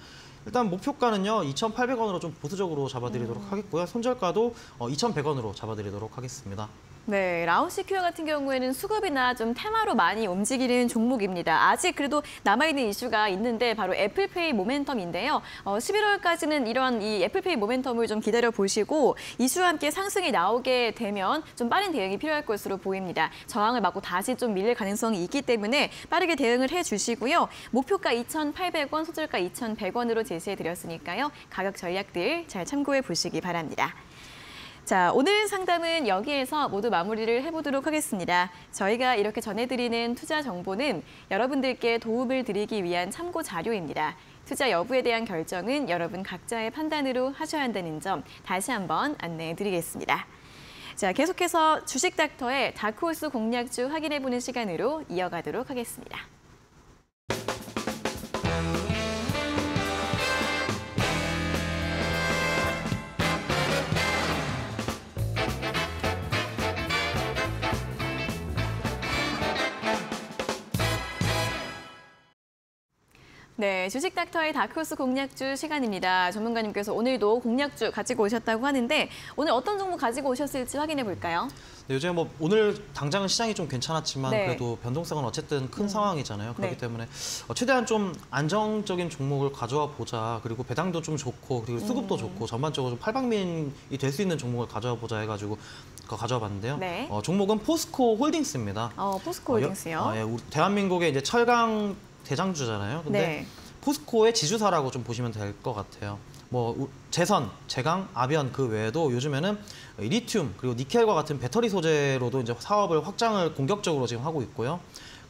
일단 목표가는요 2,800원으로 좀 보수적으로 잡아드리도록 하겠고요. 손절가도 어, 2,100원으로 잡아드리도록 하겠습니다. 네, 라운시큐어 같은 경우에는 수급이나 좀 테마로 많이 움직이는 종목입니다. 아직 그래도 남아있는 이슈가 있는데 바로 애플페이 모멘텀인데요. 어, 11월까지는 이런 이 애플페이 모멘텀을 좀 기다려 보시고 이슈와 함께 상승이 나오게 되면 좀 빠른 대응이 필요할 것으로 보입니다. 저항을 맞고 다시 좀 밀릴 가능성이 있기 때문에 빠르게 대응을 해주시고요. 목표가 2,800원, 소절가 2,100원으로 제시해 드렸으니까요. 가격 전략들 잘 참고해 보시기 바랍니다. 자, 오늘 상담은 여기에서 모두 마무리를 해보도록 하겠습니다. 저희가 이렇게 전해드리는 투자 정보는 여러분들께 도움을 드리기 위한 참고 자료입니다. 투자 여부에 대한 결정은 여러분 각자의 판단으로 하셔야 한다는 점 다시 한번 안내해 드리겠습니다. 자, 계속해서 주식 닥터의 다크호스 공략주 확인해보는 시간으로 이어가도록 하겠습니다. 네, 주식 닥터의 다크호스 공략주 시간입니다. 전문가님께서 오늘도 공략주 가지고 오셨다고 하는데 오늘 어떤 종목 가지고 오셨을지 확인해 볼까요? 네, 요즘 뭐 오늘 당장은 시장이 좀 괜찮았지만 네. 그래도 변동성은 어쨌든 큰 상황이잖아요. 그렇기 네. 때문에 어, 최대한 좀 안정적인 종목을 가져와 보자. 그리고 배당도 좀 좋고 그리고 음. 수급도 좋고 전반적으로 좀 팔방민이 될 수 있는 종목을 가져와 보자 해가지고 가져와 봤는데요. 네. 어, 종목은 포스코 홀딩스입니다. 어, 포스코 어, 여- 홀딩스요. 어, 예, 대한민국의 이제 철강 대장주잖아요. 근데 네. 포스코의 지주사라고 좀 보시면 될 것 같아요. 뭐 우- 제선, 제강, 압연 그 외에도 요즘에는 리튬 그리고 니켈과 같은 배터리 소재로도 이제 사업을 확장을 공격적으로 지금 하고 있고요.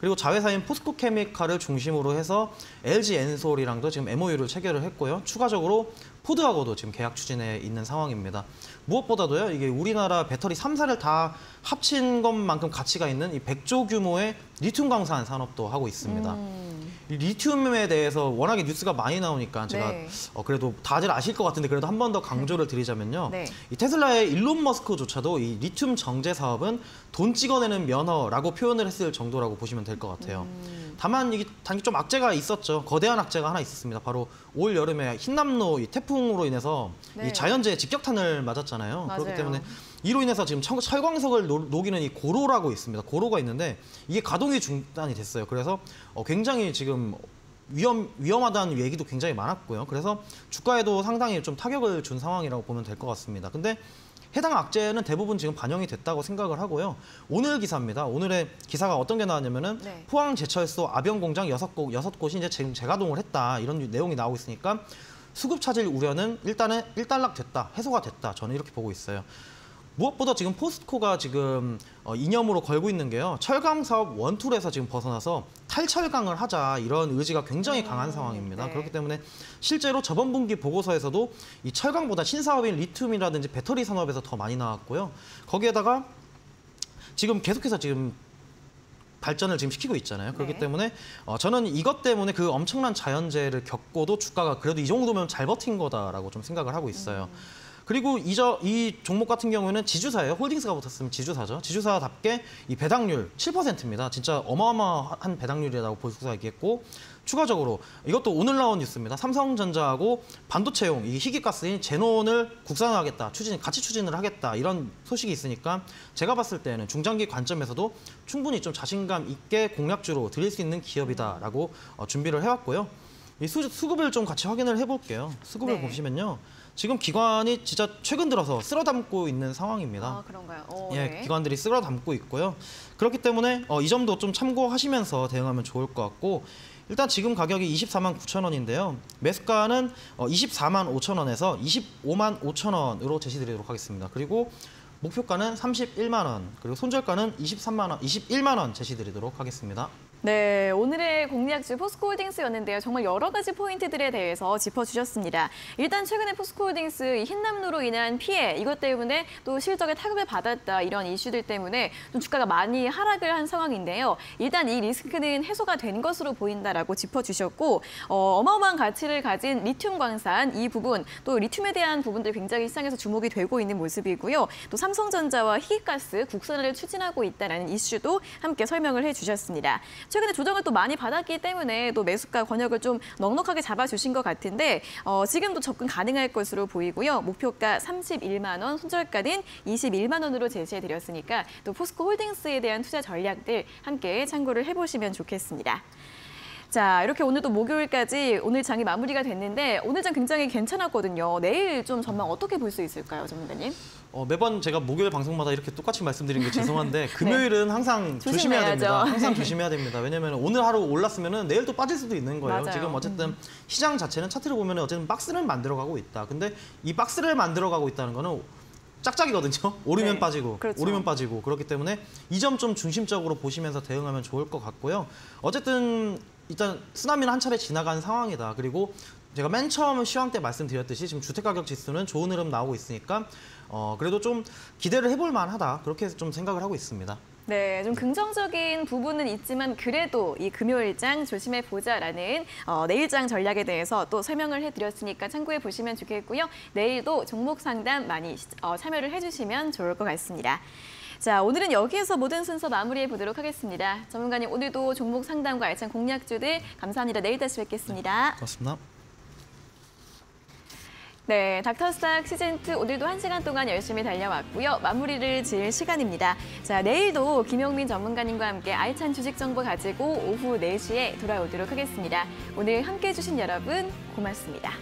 그리고 자회사인 포스코 케미칼을 중심으로 해서 LG 엔솔이랑도 지금 MOU를 체결을 했고요. 추가적으로 포드하고도 지금 계약 추진에 있는 상황입니다. 무엇보다도요, 이게 우리나라 배터리 3사를 다 합친 것만큼 가치가 있는 이 100조 규모의 리튬 광산 산업도 하고 있습니다. 음, 이 리튬에 대해서 워낙에 뉴스가 많이 나오니까 제가 네. 어, 그래도 다들 아실 것 같은데 그래도 한 번 더 강조를 드리자면요. 네. 이 테슬라의 일론 머스크조차도 이 리튬 정제 사업은 돈 찍어내는 면허라고 표현을 했을 정도라고 보시면 될 것 같아요. 음. 다만 이게 단기 좀 악재가 있었죠. 거대한 악재가 하나 있었습니다. 바로 올 여름에 힌남노 이 태풍으로 인해서 네. 이 자연재해 직격탄을 맞았잖아요. 맞아요. 그렇기 때문에 이로 인해서 지금 철- 철광석을 노- 녹이는 이 고로라고 있습니다. 고로가 있는데 이게 가동이 중단이 됐어요. 그래서 어, 굉장히 지금 위험 위험하다는 얘기도 굉장히 많았고요. 그래서 주가에도 상당히 좀 타격을 준 상황이라고 보면 될 것 같습니다. 근데 해당 악재는 대부분 지금 반영이 됐다고 생각을 하고요. 오늘 기사입니다. 오늘의 기사가 어떤 게 나왔냐면은 네. 포항 제철소 압연 공장 여섯 곳 여섯 곳이 이제 지금 재가동을 했다 이런 내용이 나오고 있으니까 수급 차질 우려는 일단은 일단락 됐다 해소가 됐다 저는 이렇게 보고 있어요. 무엇보다 지금 포스코가 지금 어, 이념으로 걸고 있는 게요. 철강 사업 원툴에서 지금 벗어나서 탈철강을 하자 이런 의지가 굉장히 강한 상황입니다. 네. 그렇기 때문에 실제로 저번 분기 보고서에서도 이 철강보다 신사업인 리튬이라든지 배터리 산업에서 더 많이 나왔고요. 거기에다가 지금 계속해서 지금 발전을 지금 시키고 있잖아요. 그렇기 네. 때문에 어, 저는 이것 때문에 그 엄청난 자연재해를 겪고도 주가가 그래도 이 정도면 잘 버틴 거다라고 좀 생각을 하고 있어요. 그리고 이 저 이 종목 같은 경우에는 지주사예요. 홀딩스가 붙었으면 지주사죠. 지주사답게 이 배당률 7%입니다. 진짜 어마어마한 배당률이라고 볼 수가 있겠고 추가적으로 이것도 오늘 나온 뉴스입니다. 삼성전자하고 반도체용 이 희귀가스인 제논을 국산화하겠다, 추진 같이 추진을 하겠다 이런 소식이 있으니까 제가 봤을 때는 중장기 관점에서도 충분히 좀 자신감 있게 공략주로 드릴 수 있는 기업이다라고 어, 준비를 해왔고요. 이 수, 수급을 좀 같이 확인을 해볼게요. 수급을 네. 보시면요. 지금 기관이 진짜 최근 들어서 쓸어 담고 있는 상황입니다. 아, 그런가요? 어, 예, 네. 기관들이 쓸어 담고 있고요. 그렇기 때문에 어, 이 점도 좀 참고하시면서 대응하면 좋을 것 같고 일단 지금 가격이 24만 9천 원인데요. 매수가는 어, 24만 5천 원에서 25만 5천 원으로 제시드리도록 하겠습니다. 그리고 목표가는 31만 원, 그리고 손절가는 23만 원, 21만 원 제시드리도록 하겠습니다. 네, 오늘의 공략주 포스코홀딩스였는데요. 정말 여러 가지 포인트들에 대해서 짚어주셨습니다. 일단 최근에 포스코홀딩스 이 힌남노로 인한 피해, 이것 때문에 또 실적에 타격을 받았다 이런 이슈들 때문에 좀 주가가 많이 하락을 한 상황인데요. 일단 이 리스크는 해소가 된 것으로 보인다라고 짚어주셨고 어, 마어마한 가치를 가진 리튬 광산 이 부분 또 리튬에 대한 부분들 굉장히 시장에서 주목이 되고 있는 모습이고요. 또 삼성전자와 희귀가스 국산화를 추진하고 있다는 이슈도 함께 설명을 해주셨습니다. 최근에 조정을 또 많이 받았기 때문에 또 매수가 권역을 좀 넉넉하게 잡아주신 것 같은데 어, 지금도 접근 가능할 것으로 보이고요. 목표가 31만 원, 손절가는 21만 원으로 제시해드렸으니까 또 포스코 홀딩스에 대한 투자 전략들 함께 참고를 해보시면 좋겠습니다. 자, 이렇게 오늘도 목요일까지 오늘 장이 마무리가 됐는데 오늘 장 굉장히 괜찮았거든요. 내일 좀 전망 어떻게 볼 수 있을까요, 전문가님? 어, 매번 제가 목요일 방송마다 이렇게 똑같이 말씀드리는 게 [LAUGHS] 죄송한데 금요일은 항상 조심해야 조심해야죠. 됩니다. 항상 조심해야 됩니다. 왜냐면 오늘 하루 올랐으면 내일 또 빠질 수도 있는 거예요. 맞아요. 지금 어쨌든 시장 자체는 차트를 보면 어쨌든 박스를 만들어가고 있다. 근데 이 박스를 만들어가고 있다는 거는 짝짝이거든요. [LAUGHS] 오르면 네, 빠지고 그렇죠. 오르면 빠지고 그렇기 때문에 이 점 좀 중심적으로 보시면서 대응하면 좋을 것 같고요. 어쨌든 일단 쓰나미는 한 차례 지나간 상황이다. 그리고 제가 맨 처음 시황 때 말씀드렸듯이 지금 주택가격 지수는 좋은 흐름 나오고 있으니까 어 그래도 좀 기대를 해볼 만하다. 그렇게 좀 생각을 하고 있습니다. 네, 좀 긍정적인 부분은 있지만 그래도 이 금요일장 조심해 보자라는 어, 내일장 전략에 대해서 또 설명을 해드렸으니까 참고해 보시면 좋겠고요. 내일도 종목 상담 많이 어, 참여를 해주시면 좋을 것 같습니다. 자, 오늘은 여기에서 모든 순서 마무리해 보도록 하겠습니다. 전문가님 오늘도 종목 상담과 알찬 공략주들 감사합니다. 내일 다시 뵙겠습니다. 고맙습니다. 네, 닥터스탁 시즌2 오늘도 한시간 동안 열심히 달려왔고요. 마무리를 지을 시간입니다. 자, 내일도 김용민 전문가님과 함께 알찬 주식 정보 가지고 오후 4시에 돌아오도록 하겠습니다. 오늘 함께해 주신 여러분 고맙습니다.